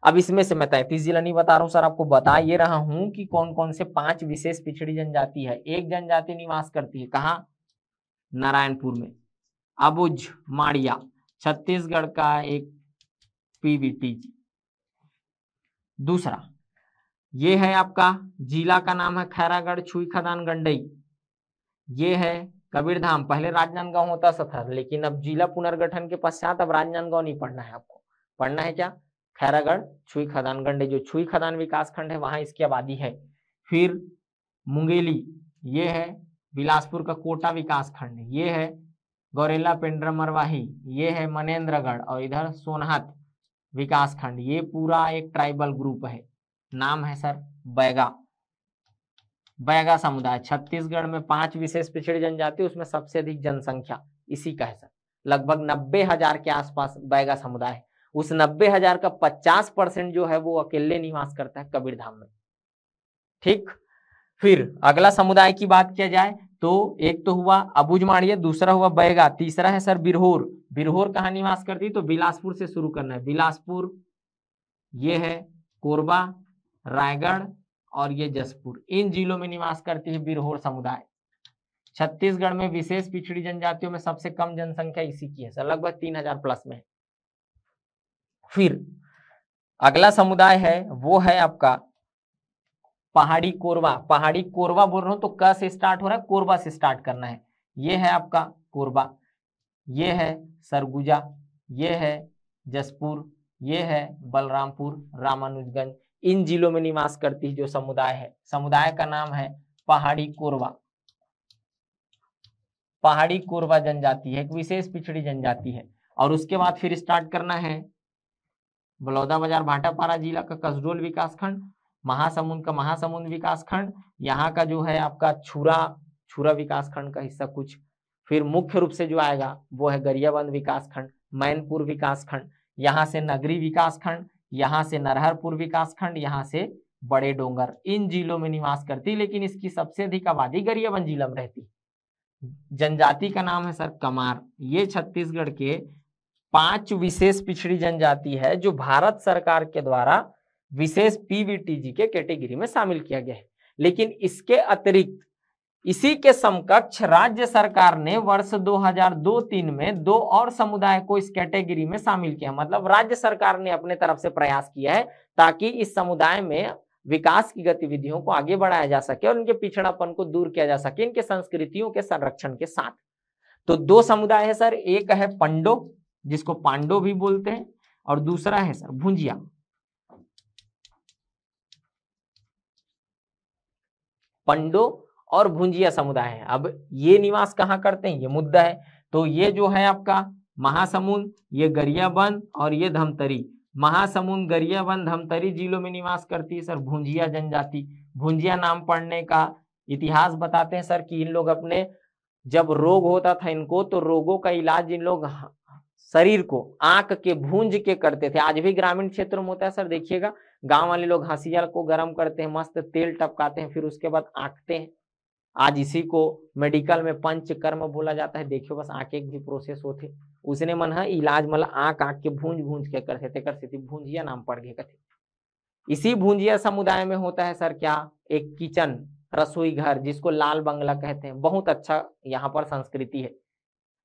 अब इसमें से मैं तैतीस जिला नहीं बता रहा हूँ, सर, आपको बता ये रहा हूँ कि कौन कौन से पाँच विशेष पिछड़ी जनजाति है। एक जनजाति निवास करती है कहा? नारायणपुर में। अबुज माड़िया छत्तीसगढ़ का एक पीवीटी दूसरा, ये है आपका जिला का नाम है खैरागढ़ छुई खदान गंडई। ये है कबीरधाम, पहले राजनांदगांव होता सा था, लेकिन अब जिला पुनर्गठन के पश्चात अब राजनांदगांव नहीं पढ़ना है आपको। पढ़ना है क्या? खैरागढ़ छुई खदान गंडे जो छुई खदान विकास खंड है, वहाँ इसकी आबादी है। फिर मुंगेली, ये है बिलासपुर का कोटा विकास खंड, ये है गौरेला पेंड्रा मरवाही, ये है मनेन्द्रगढ़ और इधर सोनहत विकास खंड ये पूरा एक ट्राइबल ग्रुप है। नाम है सर बैगा। बैगा समुदाय। छत्तीसगढ़ में पाँच विशेष पिछड़ी जनजाति, उसमें सबसे अधिक जनसंख्या। इसी का है सर। लगभग नब्बे हज़ार के आसपास बैगा समुदाय है। उस नब्बे हज़ार का पचास परसेंट जो है, वो अकेले निवास करता है कबीरधाम में। ठीक? फिर अगला समुदाय की बात किया जाए तो एक तो हुआ अबुज माड़िया दूसरा हुआ बैगा, तीसरा है सर बिरहोर। बिरहोर कहाँ निवास करती? तो बिलासपुर से शुरू करना है। बिलासपुर, ये है कोरबा, रायगढ़ और ये जसपुर। इन जिलों में निवास करती है बिरहोर समुदाय। छत्तीसगढ़ में विशेष पिछड़ी जनजातियों में सबसे कम जनसंख्या इसी की है सर, लगभग तीन हज़ार प्लस में। फिर अगला समुदाय है, वो है आपका पहाड़ी कोरबा पहाड़ी कोरबा बोल रहा हूँ तो क से स्टार्ट हो रहा है कोरबा से स्टार्ट करना है। ये है आपका कोरबा ये है सरगुजा, ये है जसपुर, ये है बलरामपुर, रामानुजगंज। इन जिलों में निवास करती है जो समुदाय है, समुदाय का नाम है पहाड़ी कोरबा पहाड़ी कोरबा जनजाति है, एक विशेष पिछड़ी जनजाति है। और उसके बाद फिर स्टार्ट करना है बलौदा बाज़ार भाटापारा जिला का कसडोल विकास खंड महासमुंद का महासमुंद विकास खंड यहाँ का जो है आपका छुरा छुरा विकास खंड का हिस्सा कुछ। फिर मुख्य रूप से जो आएगा, वो है गरियाबंद विकास खंड मैनपुर विकास खंड यहाँ से नगरी विकास खंड यहाँ से नरहरपुर विकास खंड यहाँ से बड़े डोंगर। इन जिलों में निवास करती, लेकिन इसकी सबसे अधिक आबादी गरियाबंद जिला में रहती। जनजाति का नाम है सर कमार। ये छत्तीसगढ़ के पाँच विशेष पिछड़ी जनजाति है, जो भारत सरकार के द्वारा विशेष पीवीटीजी के कैटेगरी में शामिल किया गया है। लेकिन इसके अतिरिक्त, इसी के समकक्ष राज्य सरकार ने वर्ष 2002-3 में दो और समुदाय को इस कैटेगरी में शामिल किया। मतलब राज्य सरकार ने अपने तरफ़ से प्रयास किया है ताकि इस समुदाय में विकास की गतिविधियों को आगे बढ़ाया जा सके और इनके पिछड़ापन को दूर किया जा सके, इनके संस्कृतियों के संरक्षण के साथ। तो दो समुदाय है सर, एक है पंडो, जिसको पांडो भी बोलते हैं, और दूसरा है सर, भुंजिया। पंडो और भुंजिया समुदाय है। अब ये निवास कहाँ करते हैं? ये मुद्दा है। तो ये जो है आपका महासमुंद, ये गरियाबंद और ये धमतरी। महासमुंद, गरियाबंद, धमतरी जिलों में निवास करती है सर, भुंजिया जनजाति। भुंजिया नाम पढ़ने का इतिहास बताते हैं सर कि इन लोग अपने जब रोग होता था इनको तो रोगों का इलाज इन लोग शरीर को, आँख के, भूंज के करते थे। आज भी ग्रामीण क्षेत्रों में होता है सर, देखिएगा। गाँव वाले लोग हंसिया को गर्म करते हैं, मस्त तेल टपकाते हैं, फिर उसके बाद आंकते हैं। आज इसी को मेडिकल में पंच कर्म बोला जाता है। देखियो बस आँख भी प्रोसेस होते। उसने मन है इलाज मतलब आँख आँख के भूंज भूंज के करते थे करते थे, भूंजिया नाम पड़ गए कथे इसी भूंजिया समुदाय में होता है सर, क्या? एक किचन, रसोई घर, जिसको लाल बंगला कहते हैं। बहुत अच्छा यहाँ पर संस्कृति है।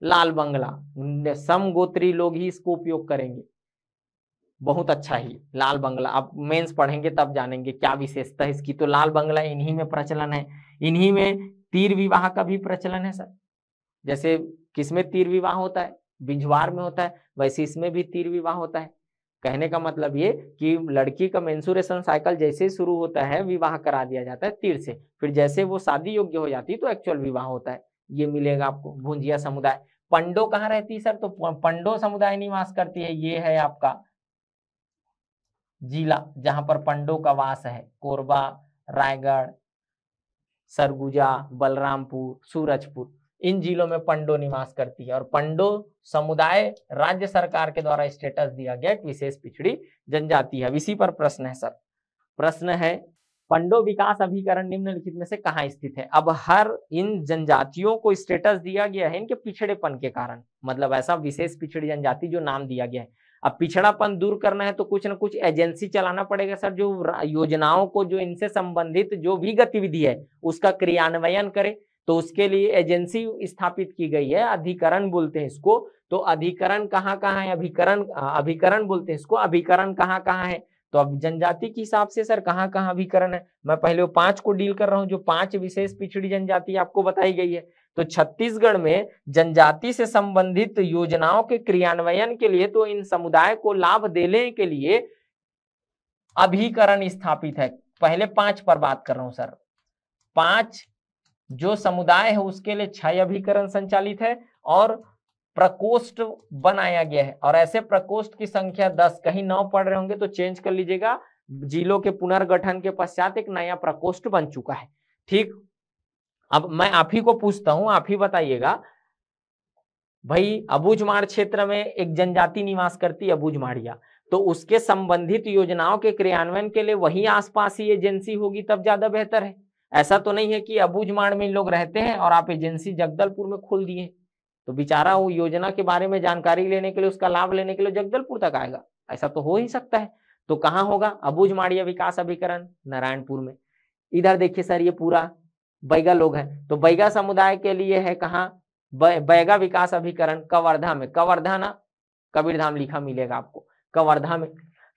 लाल बंगला सम गोत्री लोग ही इसको उपयोग करेंगे। बहुत अच्छा ही। लाल बंगला। आप मेंस पढ़ेंगे तब जानेंगे क्या विशेषता है इसकी। तो लाल बंगला इन्हीं में प्रचलन है। इन्हीं में तीर विवाह का भी प्रचलन है सर। जैसे किसमें तीर विवाह होता है? बिंझवार में होता है, वैसे इसमें भी तीर विवाह होता है। कहने का मतलब ये कि लड़की का मेंसुरेशन साइकिल जैसे शुरू होता है, विवाह करा दिया जाता है तीर से। फिर जैसे वो शादी योग्य हो जाती है तो एक्चुअल विवाह होता है। ये मिलेगा आपको, भुंजिया समुदाय। पंडो कहाँ रहती है सर? तो पंडो समुदाय निवास करती है, ये है आपका। जिला, जहाँ पर पंडो का वास है, कोरबा, रायगढ़, सरगुजा, बलरामपुर, सूरजपुर। इन जिलों में पंडो निवास करती है और पंडो समुदाय राज्य सरकार के द्वारा स्टेटस दिया गया एक विशेष पिछड़ी जनजाति है। इसी पर प्रश्न है, सर। प्रश्न है, पंडो विकास अभिकरण निम्नलिखित में से कहाँ स्थित है? अब हर इन जनजातियों को स्टेटस दिया गया है इनके पिछड़ेपन के कारण। मतलब ऐसा विशेष पिछड़ी जनजाति जो नाम दिया गया है। अब पिछड़ापन दूर करना है तो कुछ ना कुछ एजेंसी चलाना पड़ेगा सर, जो योजनाओं को, जो इनसे संबंधित जो भी गतिविधि है, उसका क्रियान्वयन करे। तो उसके लिए एजेंसी स्थापित की गई है, अधिकरण बोलते हैं इसको। तो अधिकरण कहाँ कहाँ है? अभिकरण अभिकरण बोलते हैं इसको। अभिकरण कहाँ कहाँ है? तो अब जनजाति के हिसाब से सर, कहाँ कहाँ अभिकरण है? मैं पहले वो पाँच को डील कर रहा हूँ, जो पाँच विशेष पिछड़ी जनजाति आपको बताई गई है। तो छत्तीसगढ़ में जनजाति से संबंधित योजनाओं के क्रियान्वयन के लिए तो इन समुदाय को लाभ देने के लिए अभिकरण स्थापित है। पहले पाँच पर बात कर रहा हूँ, सर। पाँच जो समुदाय है, उसके लिए छह अभिकरण संचालित है और प्रकोष्ठ बनाया गया है। और ऐसे प्रकोष्ठ की संख्या दस, कहीं नौ पढ़ रहे होंगे तो चेंज कर लीजिएगा। जिलों के पुनर्गठन के पश्चात एक नया प्रकोष्ठ बन चुका है। ठीक? अब मैं आप ही को पूछता हूँ, आप ही बताइएगा। भाई, अबूझमाड़ क्षेत्र में एक जनजाति निवास करती अबूझमाड़िया। तो उसके संबंधित योजनाओं के क्रियान्वयन के लिए वही आसपास ही एजेंसी होगी तब ज़्यादा बेहतर है। ऐसा तो नहीं है कि अबूझमाड़ में लोग रहते हैं और आप एजेंसी जगदलपुर में खोल दिए। तो बेचारा वो योजना के बारे में जानकारी लेने के लिए, उसका लाभ लेने के लिए जगदलपुर तक आएगा। ऐसा तो हो ही सकता है। तो कहाँ होगा अबूझ माड़िया विकास अभिकरण, नारायणपुर में। इधर देखिए सर, ये पूरा बैगा लोग हैं। तो बैगा समुदाय के लिए है कहाँ? बैगा विकास अभिकरण, कवर्धा में। कवर्धा ना, कबीरधाम लिखा मिलेगा आपको। कवर्धा में।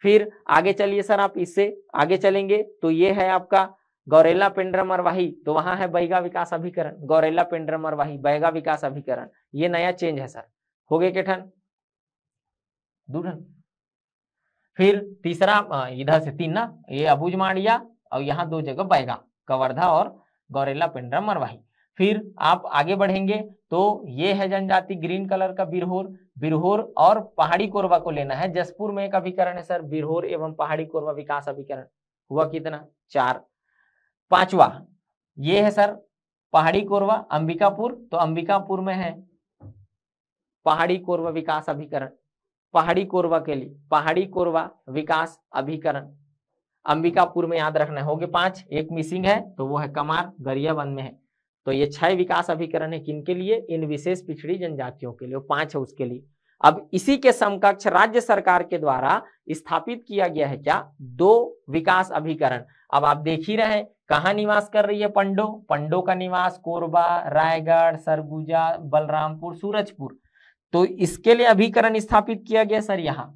फिर आगे चलिए सर आप इससे। आगे चलेंगे तो ये है आपका गौरेला पिंडर मरवाही तो वहाँ है बैगा विकास अभिकरण, गौरेला पिंडर मरवाही बैगा विकास अभिकरण। ये नया चेंज है सर। हो गए के ठन? फिर तीसरा इधर से तीन ना, ये अबूज माड़िया और यहाँ दो जगह बैगा, कवर्धा और गौरेला पिंडर मरवाही। फिर आप आगे बढ़ेंगे तो ये है जनजाति ग्रीन कलर का बिरहोर। बिरहोर और पहाड़ी कोरबा को लेना है। जसपुर में एक अभिकरण है सर, बिरहोर एवं पहाड़ी कोरबा विकास अभिकरण। हुआ कितना? चार। पांचवा, ये है सर, पहाड़ी कोरबा अंबिकापुर। तो अंबिकापुर में है पहाड़ी कोरबा विकास अभिकरण। पहाड़ी कोरबा के लिए, पहाड़ी कोरबा विकास अभिकरण। अंबिकापुर में याद रखना हो। गए पाँच, एक मिसिंग है तो वो है कमार गरियाबंद में है। तो ये छह विकास अभिकरण है किनके लिए? इन विशेष पिछड़ी जनजातियों के लिए। पाँच है उसके लिए। अब इसी के समकक्ष राज्य सरकार के द्वारा स्थापित किया गया है क्या? दो विकास अभिकरण। अब आप देख ही रहे कहाँ निवास कर रही है पंडो? पंडो का निवास कोरबा, रायगढ़, सरगुजा, बलरामपुर, सूरजपुर। तो इसके लिए अभिकरण स्थापित किया गया सर यहाँ,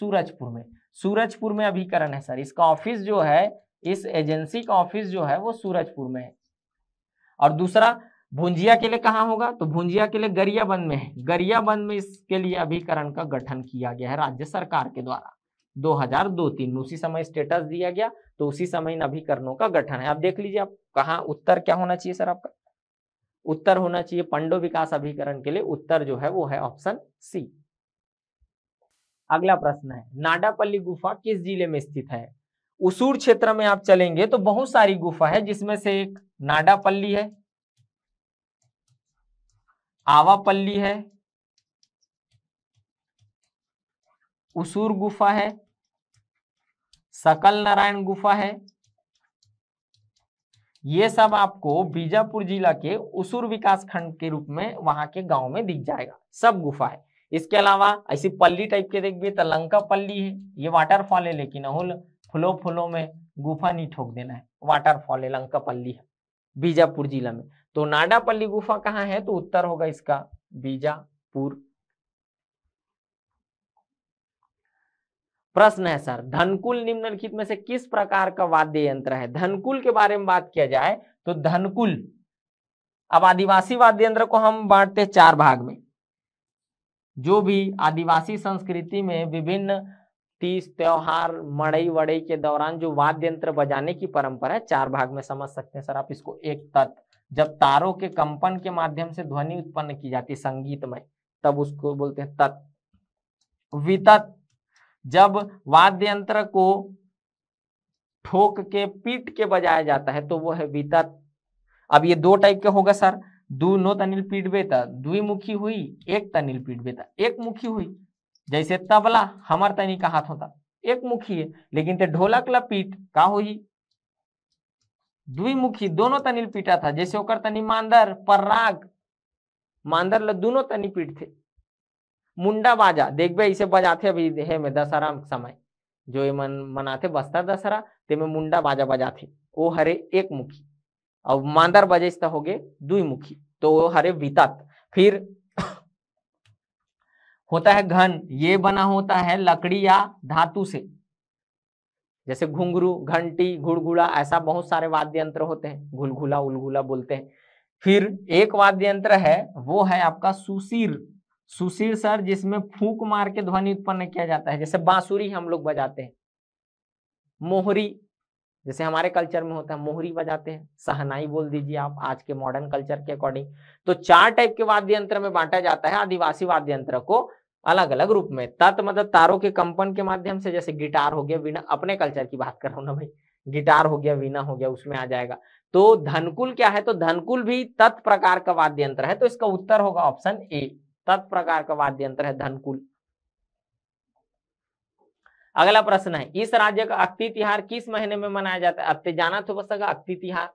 सूरजपुर में। सूरजपुर में अभिकरण है, सर। इसका ऑफ़िस जो है, इस एजेंसी का ऑफ़िस जो है, वो सूरजपुर में है। और दूसरा, भुंजिया के लिए कहाँ होगा? तो भुंजिया के लिए गरियाबंद में है। गरियाबंद में इसके लिए अभिकरण का गठन किया गया है राज्य सरकार के द्वारा। 2002-3 में उसी समय स्टेटस दिया गया तो उसी समय इन अभिकरणों का गठन है। आप देख लीजिए, आप कहा, उत्तर क्या होना चाहिए, सर, आपका? उत्तर होना चाहिए, पंडो विकास अभिकरण के लिए उत्तर जो है, वो है ऑप्शन सी। अगला प्रश्न है, नाडापल्ली गुफा किस ज़िले में स्थित है? उसूर क्षेत्र में आप चलेंगे तो बहुत सारी गुफा है, जिसमें से एक नाडापल्ली है, आवापल्ली है, उसूर गुफा है, सकल नारायण गुफा है। ये सब आपको बीजापुर जिला के उसूर विकास खंड के रूप में वहाँ के गाँव में दिख जाएगा, सब गुफा है। इसके अलावा ऐसी पल्ली टाइप के देखिए तो लंका पल्ली है। ये वाटरफॉल है, लेकिन अहुल फुलो फुलो में गुफा नहीं ठोक देना है। वाटरफॉल है लंका पल्ली है, बीजापुर जिला में। तो नाडापल्ली गुफा कहाँ है? तो उत्तर होगा इसका, बीजापुर। प्रश्न है सर, धनकुल निम्नलिखित में से किस प्रकार का वाद्य यंत्र है? धनकुल के बारे में बात किया जाए तो धनकुल, अब आदिवासी वाद्य यंत्र को हम बांटते चार भाग में। जो भी आदिवासी संस्कृति में विभिन्न तीज त्योहार मड़ई वड़ई के दौरान जो वाद्य यंत्र बजाने की परंपरा है, चार भाग में समझ सकते हैं सर आप इसको। एक तत्व जब तारों के कंपन के माध्यम से ध्वनि उत्पन्न की जाती है संगीत में, तब उसको बोलते हैं तत्व वितत, जब वाद्य यंत्र को ठोक के, पीट के बजाया जाता है तो वो है वितत। अब ये दो टाइप के होगा सर। दू नो तनिल पीट बेता द्विमुखी हुई, एक तनिल पीट बेता। एक मुखी हुई, जैसे तबला, हमार तनी का हाथ होता। एक मुखी है, लेकिन ढोलक ला पीट का हुई? द्विमुखी दोनों तनिल पीटा था, जैसे होकर तनी मांदर, पराग। मांदर ल दोनों तनी पीट थे। मुंडा बाजा देखबे इसे बजाते अभी, है में दशहरा समय। जो ये मन मनाते बस्तर दशहरा, ते में मुंडा बाजा बजाते। वो हरे एक मुखी। मांदर बजे हो गए द्विमुखी। तो हरे वितत। फिर होता है घन। ये बना होता है लकड़ी या धातु से। जैसे घुंघरू, घंटी घुड़घुड़ा ऐसा बहुत सारे वाद्य यंत्र होते हैं। घुलघुला, उलघुला बोलते हैं। फिर एक वाद्य यंत्र है, वो है आपका सुशीर। सुशीर सर, जिसमें फूक मार के ध्वनि उत्पन्न किया जाता है। जैसे बांसुरी हम लोग बजाते हैं। मोहरी जैसे हमारे कल्चर में होता है, मोहरी बजाते हैं, सहनाई बोल दीजिए आप, आज के मॉडर्न कल्चर के अकॉर्डिंग तो चार टाइप के वाद्य यंत्र में बांटा जाता है, आदिवासी वाद्य यंत्र को अलग अलग रूप में। तत् मतलब तारों के कंपन के माध्यम से, जैसे गिटार हो गया वीणा अपने कल्चर की बात कर रहा हूँ ना भाई, गिटार हो गया वीणा हो गया, उसमें आ जाएगा। तो धनकुल क्या है? तो धनकुल भी तत् प्रकार का वाद्य यंत्र है तो इसका उत्तर होगा ऑप्शन ए तत् प्रकार का वाद्य यंत्र है धनकुल। अगला प्रश्न है, इस राज्य का अक्ति तिहार किस महीने में मनाया जाता है? अब जाना तो बस अक्ति तिहार।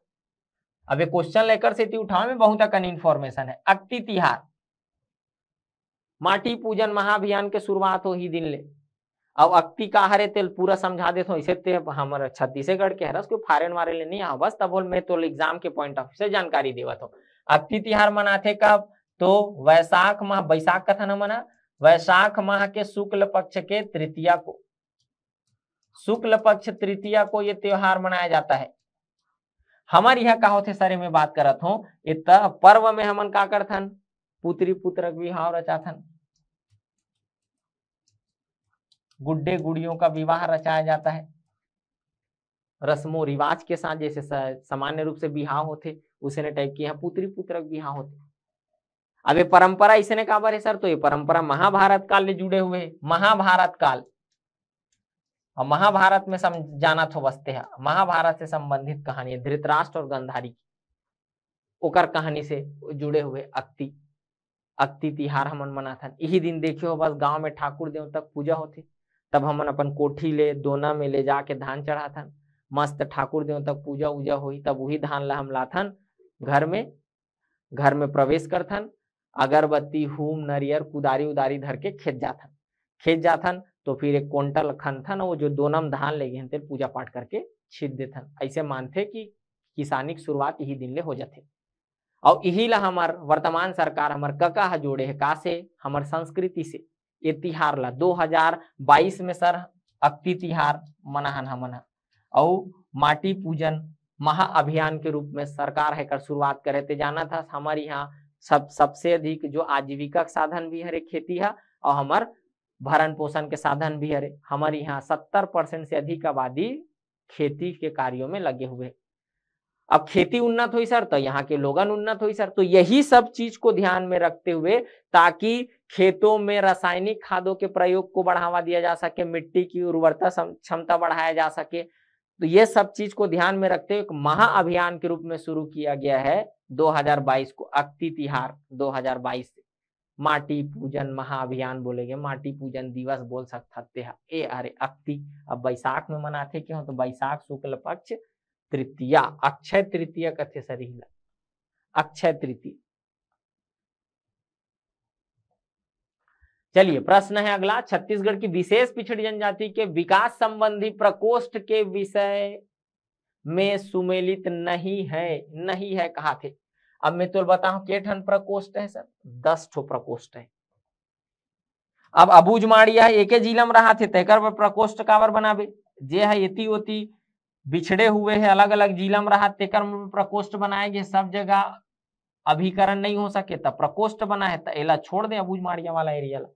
अब ये क्वेश्चन लेकर से उठाओ में बहुत कन इन्फॉर्मेशन है। अक्ति तिहार। माटी पूजन महाअभियान के शुरुआत हो ही दिन ले। अब अक्ति का हरे तेल पूरा समझा देते इसे ते हमारे छत्तीसगढ़ के हरस को फारेन वारे ले नहीं आ बस तब मैं तो एग्ज़ाम के पॉइंट ऑफ़ से जानकारी देवा हो। अक्ति तिहार मनाते कब? तो वैशाख माह बैसाख कथा न मना? वैशाख माह के शुक्ल पक्ष के तृतीया को। शुक्ल पक्ष तृतीया को ये त्योहार मनाया जाता है। हमारे यहाँ का होते सारे में बात करत हूँ। इत पर्व में हमन का करथन? पुत्री पुत्र विवाह रचाथन। गुड्डे गुड़ियों का विवाह रचाया जाता है। रस्मों रिवाज के साथ जैसे सामान्य रूप से विवाह होते, उसे टाइप की यहाँ पुत्री पुत्र विवाह होते। अब ये परंपरा इसने कहा है सर? तो ये परंपरा महाभारत काल से जुड़े हुए महाभारत काल और महाभारत में सम, जाना थो बसते हैं। महाभारत से संबंधित कहानी है, धृतराष्ट्र और गंधारी की। ओकर कहानी से जुड़े हुए अक्ति अक्ति तिहार हमन मनाथन यही दिन देखियो, बस गाँव में ठाकुर देव तक पूजा होती तब हमन अपन कोठी ले, दोना में ले जाके धान चढ़ाथन। मस्त ठाकुर देव तक पूजा उजा हुई, तब वही धान ला हम लाथन। घर में घर में प्रवेश करथन। अगरबत्ती, हुम, नरियर, कुदारी उदारी धर के खेत जाथन। खेत जाथन तो फिर एक कोंटल खनथन वो जो दोनम धान ले गए पूजा पाठ करके छिट देथन ऐसे मानते कि किसानी की शुरुआत यही दिन ले हो जाते। और यही ला हमार वर्तमान सरकार हमार कका ह जोड़े है का से हमार संस्कृति से। ये तिहार ला 2022 में सर अक्ति तिहार मनाहन हमन और माटी पूजन महाअभियान के रूप में सरकार है, कर शुरुआत करे थे, जाना था। हमारे यहाँ सब, सबसे अधिक जो आजीविका साधन भी है खेती है, और हमार भरण पोषण के साधन भी है हमारे यहाँ सत्तर परसेंट से अधिक आबादी खेती के कार्यों में लगे हुए अब खेती उन्नत हुई सर तो यहाँ के लोगन उन्नत हुई सर तो यही सब चीज़ को ध्यान में रखते हुए ताकि खेतों में रासायनिक खादों के प्रयोग को बढ़ावा दिया जा सके, मिट्टी की उर्वरता क्षमता बढ़ाया जा सके। तो ये सब चीज़ को ध्यान में रखते हुए एक महाअभियान के रूप में शुरू किया गया है 2022 को, अक्ति तिहार 2022 से। माटी पूजन, महाअभियान बोलेगे। माटी पूजन दिवस बोल सकते हैं ए अरे अक्ति, अब बैसाख में मनाते क्यों तो बैसाख शुक्ल पक्ष, तृतीया, अक्षय तृतीय कथे सरीला अक्षय तृतीय। चलिए, प्रश्न है अगला। छत्तीसगढ़ की विशेष पिछड़ी जनजाति के विकास संबंधी प्रकोष्ठ के विषय में सुमेलित नहीं है नहीं है, कहा थे। अब मैं तो बताऊ के ठन प्रकोष्ठ है सर, दस ठो प्रकोष्ठ है। अब अबूझ माड़िया एक जिला में रहा थे, तेकर प्रकोष्ठ कावर बनाबे जे है यति ओती बिछड़े हुए हैं अलग अलग जिला में रहा, तेकर प्रकोष्ठ बनाएँगे सब जगह अभिकरण नहीं हो सके, तब प्रकोष्ठ बना है तो एला छोड़ दे अबूज माड़िया वाला एरिया ला।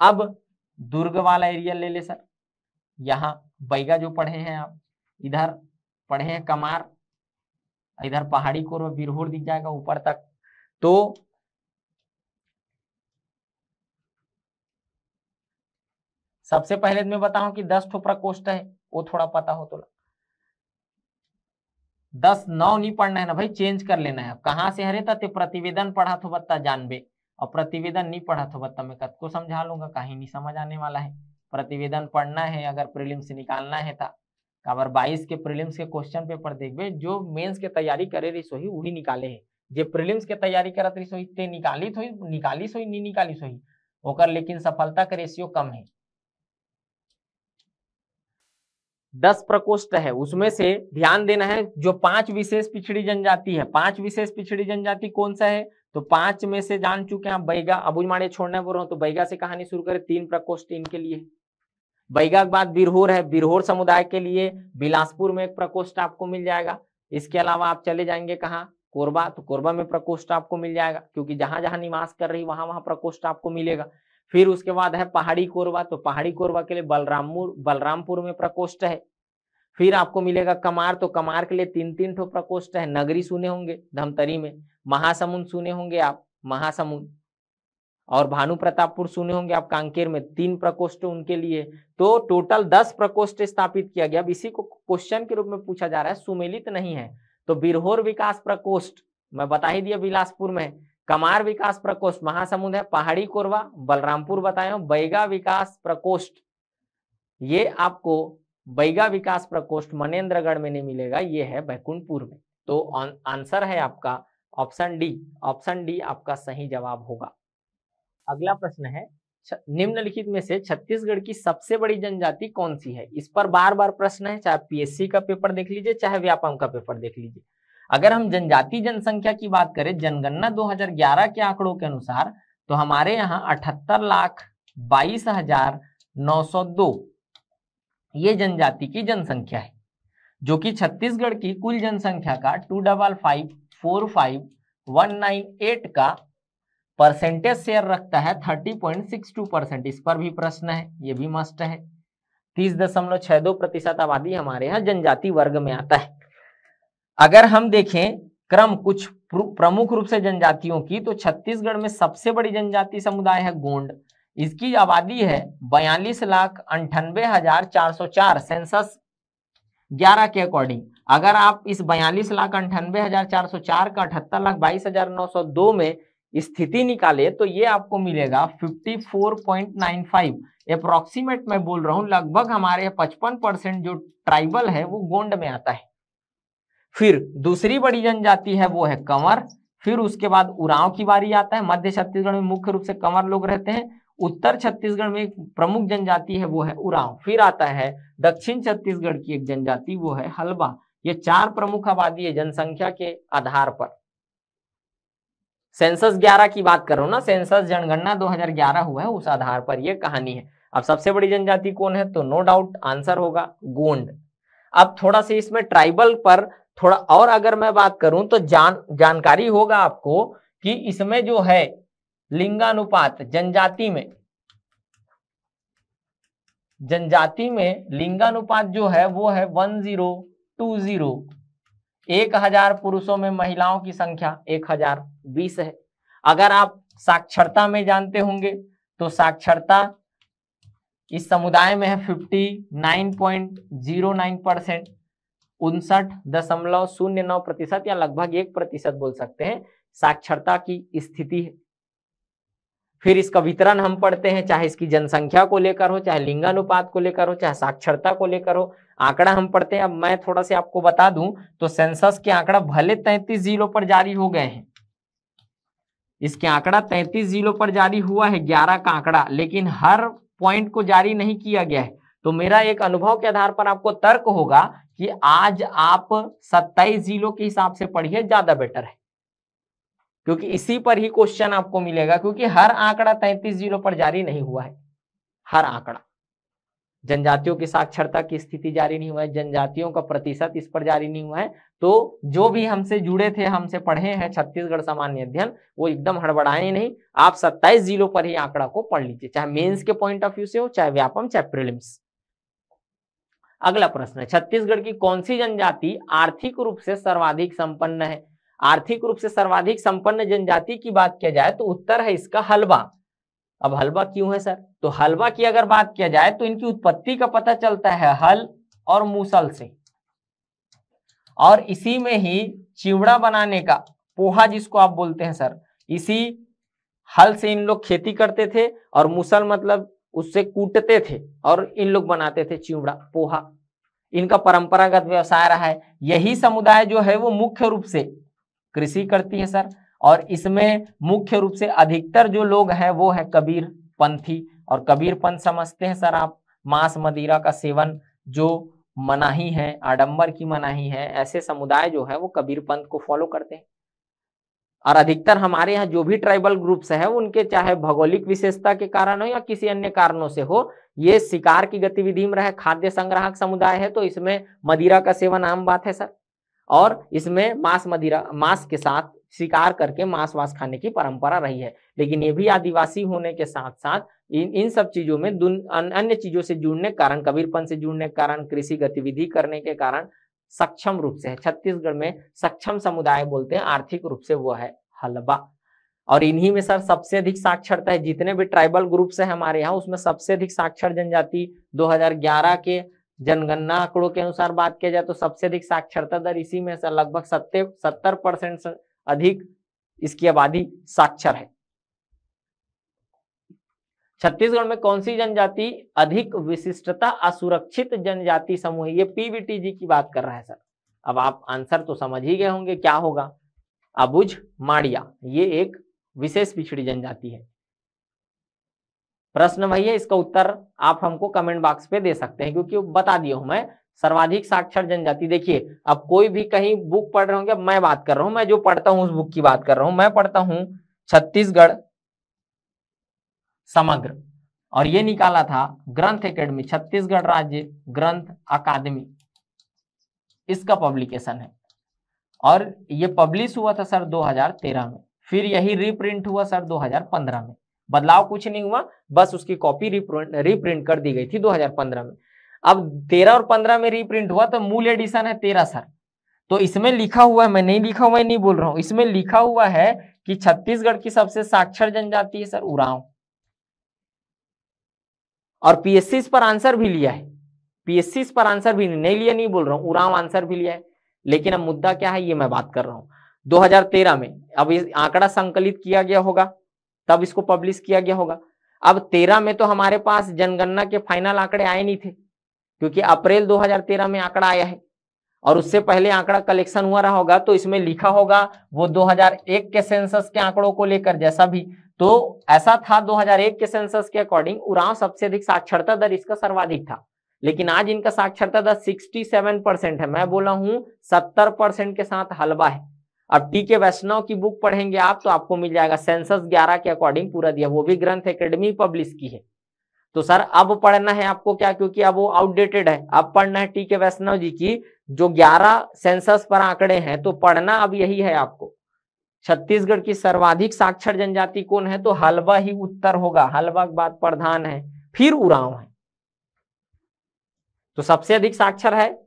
अब दुर्ग वाला एरिया ले ले सर, यहाँ बैगा जो पढ़े हैं आप, इधर पढ़े हैं कमार इधर पहाड़ी को बिरहोर दिख जाएगा ऊपर तक। तो सबसे पहले मैं बताऊँ कि दस ठो प्रकोष्ठ है, वो थोड़ा पता हो तो दस नौ नहीं पढ़ना है ना भाई, चेंज कर लेना है। कहाँ से हरे ते प्रतिवेदन पढ़ा तो बत्ता जानबे। और प्रतिवेदन नहीं पढ़ा तो बत्ता मैं कद को समझा लूँगा? कहीं नहीं समझ आने वाला है। प्रतिवेदन पढ़ना है, अगर प्रीलिम से निकालना है था काबर बाईस के प्रीलिम्स के क्वेश्चन पेपर देखबे, जो मेंस के तैयारी करे रही सोही, वही निकाले है। जे प्रीलिम्स के तैयारी करत रही सोही, ते निकाली थोई निकाली सोही नहीं निकाली सोही ओकर लेकिन सफलता का रेशियो कम है। दस प्रकोष्ठ है, उसमें से ध्यान देना है, जो पाँच विशेष पिछड़ी जनजाति है, पाँच विशेष पिछड़ी जनजाति कौन सा है? तो पाँच में से जान चुके हैं बैगा अबुल माड़े छोड़ना बोल रहा हूँ तो बैगा से कहानी शुरू करें, तीन प्रकोष्ठ इनके लिए। बैगा के बाद बिरहोर है, बिरहोर समुदाय के लिए बिलासपुर में एक प्रकोष्ठ आपको मिल जाएगा। इसके अलावा आप चले जाएँगे कहाँ? कोरबा तो कोरबा में प्रकोष्ठ आपको मिल जाएगा, क्योंकि जहाँ जहाँ निवास कर रही वहाँ वहाँ प्रकोष्ठ आपको मिलेगा। फिर उसके बाद है पहाड़ी कोरबा तो पहाड़ी कोरबा के लिए बलरामपुर बलरामपुर में प्रकोष्ठ है। फिर आपको मिलेगा कमार तो कमार के लिए तीन तीन ठो प्रकोष्ठ है। नगरी सुने होंगे, धमतरी में। महासमुंद सुने होंगे आप, महासमुंद। और भानु प्रतापपुर सुने होंगे आप कांकेर में, तीन प्रकोष्ठ उनके लिए। तो टोटल दस प्रकोष्ठ स्थापित किया गया। अब इसी को क्वेश्चन के रूप में पूछा जा रहा है, सुमेलित नहीं है। तो बिरहोर विकास प्रकोष्ठ, मैं बता ही दिया बिलासपुर में, कमार विकास प्रकोष्ठ, महासमुंद है, पहाड़ी कोरबा बलरामपुर बताए बैगा विकास प्रकोष्ठ। ये आपको बैगा विकास प्रकोष्ठ मनेन्द्रगढ़ में नहीं मिलेगा, ये है बैकुंठपुर में। तो आंसर है आपका, ऑप्शन डी ऑप्शन डी आपका सही जवाब होगा। अगला प्रश्न है निम्नलिखित में से छत्तीसगढ़ की सबसे बड़ी जनजाति कौन सी है? इस पर बार बार प्रश्न है, चाहे पीएससी का पेपर देख लीजिए, चाहे व्यापम का पेपर देख लीजिए। अगर हम जनजाति जनसंख्या की बात करें, जनगणना 2011 के आंकड़ों के अनुसार तो हमारे यहाँ अठहत्तर लाख बाईस हज़ार नौ सौ दो ये जनजाति की जनसंख्या है, जो कि छत्तीसगढ़ की कुल जनसंख्या का two double five four five one nine eight का परसेंटेज शेयर रखता है thirty point six two percent. इस पर भी प्रश्न है, ये भी मस्ट है। तीस दशमलव छह दो प्रतिशत आबादी हमारे यहाँ जनजाति वर्ग में आता है। अगर हम देखें क्रम कुछ प्रमुख रूप से जनजातियों की तो छत्तीसगढ़ में सबसे बड़ी जनजाति समुदाय है गोंड। इसकी आबादी है बयालीस लाख अंठानवे हज़ार चार सौ चार सेंसस ग्यारह के अकॉर्डिंग अगर आप इस बयालीस लाख अंठानवे हज़ार चार सौ चार का अठहत्तर लाख बाईस हज़ार नौ सौ दो में स्थिति निकाले तो ये आपको मिलेगा 54.95 अप्रोक्सीमेट मैं बोल रहा हूँ, लगभग हमारे 55 परसेंट जो ट्राइबल है, वो गोंड में आता है। फिर दूसरी बड़ी जनजाति है, वो है कंवर। फिर उसके बाद उराव की बारी आता है, मध्य छत्तीसगढ़ में मुख्य रूप से कंवर लोग रहते हैं। उत्तर छत्तीसगढ़ में एक प्रमुख जनजाति है, वो है उराव। फिर आता है दक्षिण छत्तीसगढ़ की एक जनजाति, वो है हलवा। ये चार प्रमुख आबादी है जनसंख्या के आधार पर। सेंसस 11 की बात करो ना, सेंसस जनगणना 2011 हुआ है, उस आधार पर यह कहानी है। अब सबसे बड़ी जनजाति कौन है? तो नो डाउट आंसर होगा, गोंड। अब थोड़ा सा इसमें ट्राइबल पर थोड़ा और अगर मैं बात करूँ तो जान, जानकारी होगा आपको कि इसमें जो है, लिंगानुपात, जनजाति में जनजाति में लिंगानुपात जो है, वो है वन ज़ीरो टू ज़ीरो एक हज़ार पुरुषों में महिलाओं की संख्या एक हज़ार बीस है। अगर आप साक्षरता में जानते होंगे तो साक्षरता इस समुदाय में है fifty nine point zero nine percent. उनसठ दशमलव शून्य नौ प्रतिशत या लगभग एक प्रतिशत बोल सकते हैं। साक्षरता की स्थिति है। फिर इसका वितरण हम पढ़ते हैं, चाहे इसकी जनसंख्या को लेकर हो, चाहे लिंगानुपात को लेकर हो, चाहे साक्षरता को लेकर हो, आंकड़ा हम पढ़ते हैं। अब मैं थोड़ा सा आपको बता दूँ तो सेंसस के आंकड़ा भले तैतीस जिलों पर जारी हो गए हैं, इसके आंकड़ा तैतीस जिलों पर जारी हुआ है, ग्यारह का आंकड़ा, लेकिन हर पॉइंट को जारी नहीं किया गया है। तो मेरा एक अनुभव के आधार पर आपको तर्क होगा कि आज आप सत्ताईस जिलों के हिसाब से पढ़िए, ज़्यादा बेटर है। क्योंकि इसी पर ही क्वेश्चन आपको मिलेगा, क्योंकि हर आंकड़ा तैतीस जिलों पर जारी नहीं हुआ है। हर आंकड़ा। जनजातियों की साक्षरता की स्थिति जारी नहीं हुआ है, जनजातियों का प्रतिशत इस पर जारी नहीं हुआ है। तो जो भी हमसे जुड़े थे, हमसे पढ़े हैं, छत्तीसगढ़ सामान्य अध्ययन, वो एकदम हड़बड़ाए नहीं। आप 27 जिलों पर ही आंकड़ा को पढ़ लीजिए, चाहे मेंस के पॉइंट ऑफ़ व्यू से हो, चाहे व्यापम, चाहे प्रिलिम्स अगला प्रश्न छत्तीसगढ़ की कौन सी जनजाति आर्थिक रूप से सर्वाधिक संपन्न है? आर्थिक रूप से सर्वाधिक संपन्न जनजाति की बात किया जाए तो उत्तर है इसका हलवा। अब हलवा क्यों है सर? तो हलवा की अगर बात किया जाए तो इनकी उत्पत्ति का पता चलता है हल और मूसल से। और इसी में ही चिवड़ा बनाने का पोहा जिसको आप बोलते हैं सर, इसी हल से इन लोग खेती करते थे और मुसल मतलब उससे कूटते थे और इन लोग बनाते थे चिवड़ा, पोहा। इनका परंपरागत व्यवसाय रहा है। यही समुदाय जो है वो मुख्य रूप से कृषि करती है सर। और इसमें मुख्य रूप से अधिकतर जो लोग हैं, वो है कबीर पंथी। और कबीर पंथ समझते हैं सर आप, मांस मदिरा का सेवन जो मनाही है, आडंबर की मनाही है, ऐसे समुदाय जो है, वो कबीर पंथ को फॉलो करते हैं। और अधिकतर हमारे यहाँ जो भी ट्राइबल ग्रुप्स है, उनके चाहे भौगोलिक विशेषता के कारण हो या किसी अन्य कारणों से हो, ये शिकार की गतिविधि में रहे, खाद्य संग्राहक समुदाय है तो इसमें मदिरा का सेवन आम बात है सर। और इसमें मांस मदिरा, मांस के साथ शिकार करके मांस वास खाने की परंपरा रही है। लेकिन ये भी आदिवासी होने के साथ साथ इन इन सब चीज़ों में अन्य चीज़ों से जुड़ने के कारण कबीरपन से जुड़ने के कारण, कृषि गतिविधि करने के कारण सक्षम रूप से है छत्तीसगढ़ में सक्षम समुदाय बोलते हैं, आर्थिक रूप से वो है हलबा। और इन्हीं में सर सबसे अधिक साक्षरता है, जितने भी ट्राइबल ग्रुप्स है हमारे यहाँ, उसमें सबसे अधिक साक्षर जनजाति 2011 के जनगणना आंकड़ों के अनुसार बात किया जाए तो सबसे अधिक साक्षरता दर इसी में सर लगभग सत्तर सत्तर परसेंट अधिक इसकी आबादी साक्षर है। छत्तीसगढ़ में कौन सी जनजाति अधिक विशिष्टता असुरक्षित जनजाति समूह ये पीवीटी जी की बात कर रहा है सर। अब आप आंसर तो समझ ही गए होंगे, क्या होगा? अबुझ माड़िया ये एक विशेष पिछड़ी जनजाति है। प्रश्न वही है, इसका उत्तर आप हमको कमेंट बॉक्स पे दे सकते हैं, क्योंकि बता दिया हूँ मैं। सर्वाधिक साक्षर जनजाति, देखिए, अब कोई भी कहीं बुक पढ़ रहे होंगे, मैं बात कर रहा हूँ, मैं जो पढ़ता हूँ, उस बुक की बात कर रहा हूँ, मैं पढ़ता हूँ छत्तीसगढ़ समग्र। और ये निकाला था ग्रंथ एकेडमी छत्तीसगढ़ राज्य ग्रंथ अकादमी इसका पब्लिकेशन है। और ये पब्लिश हुआ था सर 2013 में, फिर यही रिप्रिंट हुआ सर 2015 में। बदलाव कुछ नहीं हुआ, बस उसकी कॉपी रिप्रिंट कर दी गई थी 2015 में। अब 13 और 15 में रीप्रिंट हुआ तो मूल एडिशन है 13 सर। तो इसमें लिखा हुआ है, मैं नहीं लिखा हुआ है, नहीं बोल रहा हूँ, इसमें लिखा हुआ है कि छत्तीसगढ़ की सबसे साक्षर जनजाति है सर, उराव। और पीएससी इस पर आंसर भी लिया है। पीएससी इस पर आंसर भी नहीं लिया, नहीं बोल रहा हूँ, उराव आंसर भी लिया है। लेकिन अब मुद्दा क्या है, ये मैं बात कर रहा हूँ। 2013 में, अब ये आंकड़ा संकलित किया गया होगा। तब इसको पब्लिश किया गया होगा। अब 13 में तो हमारे पास जनगणना के फाइनल आंकड़े आए नहीं थे, क्योंकि अप्रैल 2013 में आंकड़ा आया है। और उससे पहले आंकड़ा कलेक्शन हुआ रहा होगा तो इसमें लिखा होगा वो 2001 के सेंसस के आंकड़ों को लेकर जैसा भी। तो ऐसा था 2001 के सेंसस के अकॉर्डिंग उराव सबसे अधिक साक्षरता दर इसका सर्वाधिक था। लेकिन आज इनका साक्षरता दर 67 परसेंट है। मैं बोला हूँ 70 परसेंट के साथ हलवा है। अब टी के वैष्णव की बुक पढ़ेंगे आप तो आपको मिल जाएगा सेंसस 11 के अकॉर्डिंग पूरा दिया। वो भी ग्रंथ एकेडमी पब्लिश की है। तो सर, अब पढ़ना है आपको क्या? क्योंकि अब वो आउटडेटेड है। अब पढ़ना है टी के वैष्णव जी की, जो 11 सेंसस पर आंकड़े हैं तो पढ़ना अब यही है आपको। छत्तीसगढ़ की सर्वाधिक साक्षर जनजाति कौन है? तो हलवा ही उत्तर होगा। हलवा के बाद प्रधान है, फिर उराव है। तो सबसे अधिक साक्षर है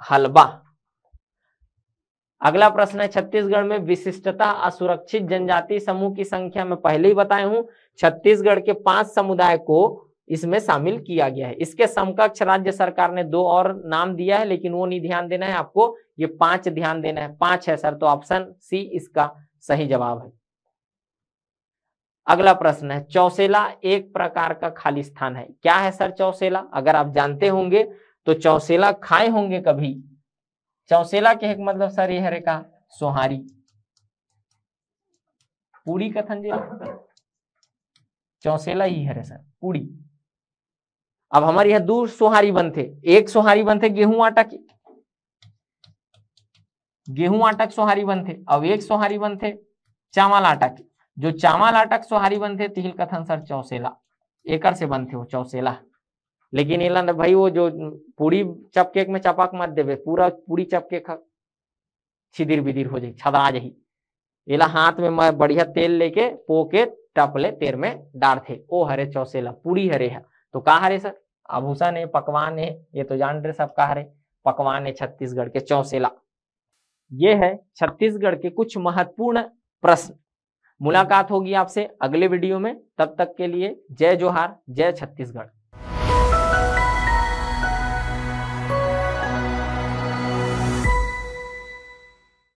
हलवा। अगला प्रश्न है, छत्तीसगढ़ में विशिष्टता असुरक्षित जनजाति समूह की संख्या में पहले ही बताए हूँ। छत्तीसगढ़ के पाँच समुदाय को इसमें शामिल किया गया है। इसके समकक्ष राज्य सरकार ने दो और नाम दिया है, लेकिन वो नहीं ध्यान देना है आपको। ये पाँच ध्यान देना है। पाँच है सर तो ऑप्शन सी इसका सही जवाब है। अगला प्रश्न है, चौसेला एक प्रकार का खाली स्थान है। क्या है सर चौसेला? अगर आप जानते होंगे तो चौसेला खाए होंगे कभी। चौसेला के एक मतलब सर हरे का, सोहारी। पूरी कथन जी चौसेला ही हरे सर, पूरी। अब हमारे यहाँ दो सोहारी बनते एक सोहारी बनते गेहूँ आटा की। गेहूँ आटा सोहारी बनते अब एक सोहारी बनते चावल आटा की। जो चावल आटा सोहारी बनते तिल कथन सर चौसेला। एकड़ से बनते हो चौसेला। लेकिन एला भाई वो जो पूरी चपके में चपाक मत देवे, पूरा, पूरी चपके छिदिर बिदिर हो जाए छदा जाही एला हाथ में मैं बढ़िया तेल लेके पो पोके टपले तेर में डार थे ओ हरे चौसेला, पूरी हरे है। तो कहा हरे सर? आभूषण है, पकवान है, ये तो जान रहे सब कहा हरे। पकवान है छत्तीसगढ़ के चौसेला। ये है छत्तीसगढ़ के कुछ महत्वपूर्ण प्रश्न। मुलाकात होगी आपसे अगले वीडियो में, तब तक के लिए जय जोहार, जय छत्तीसगढ़।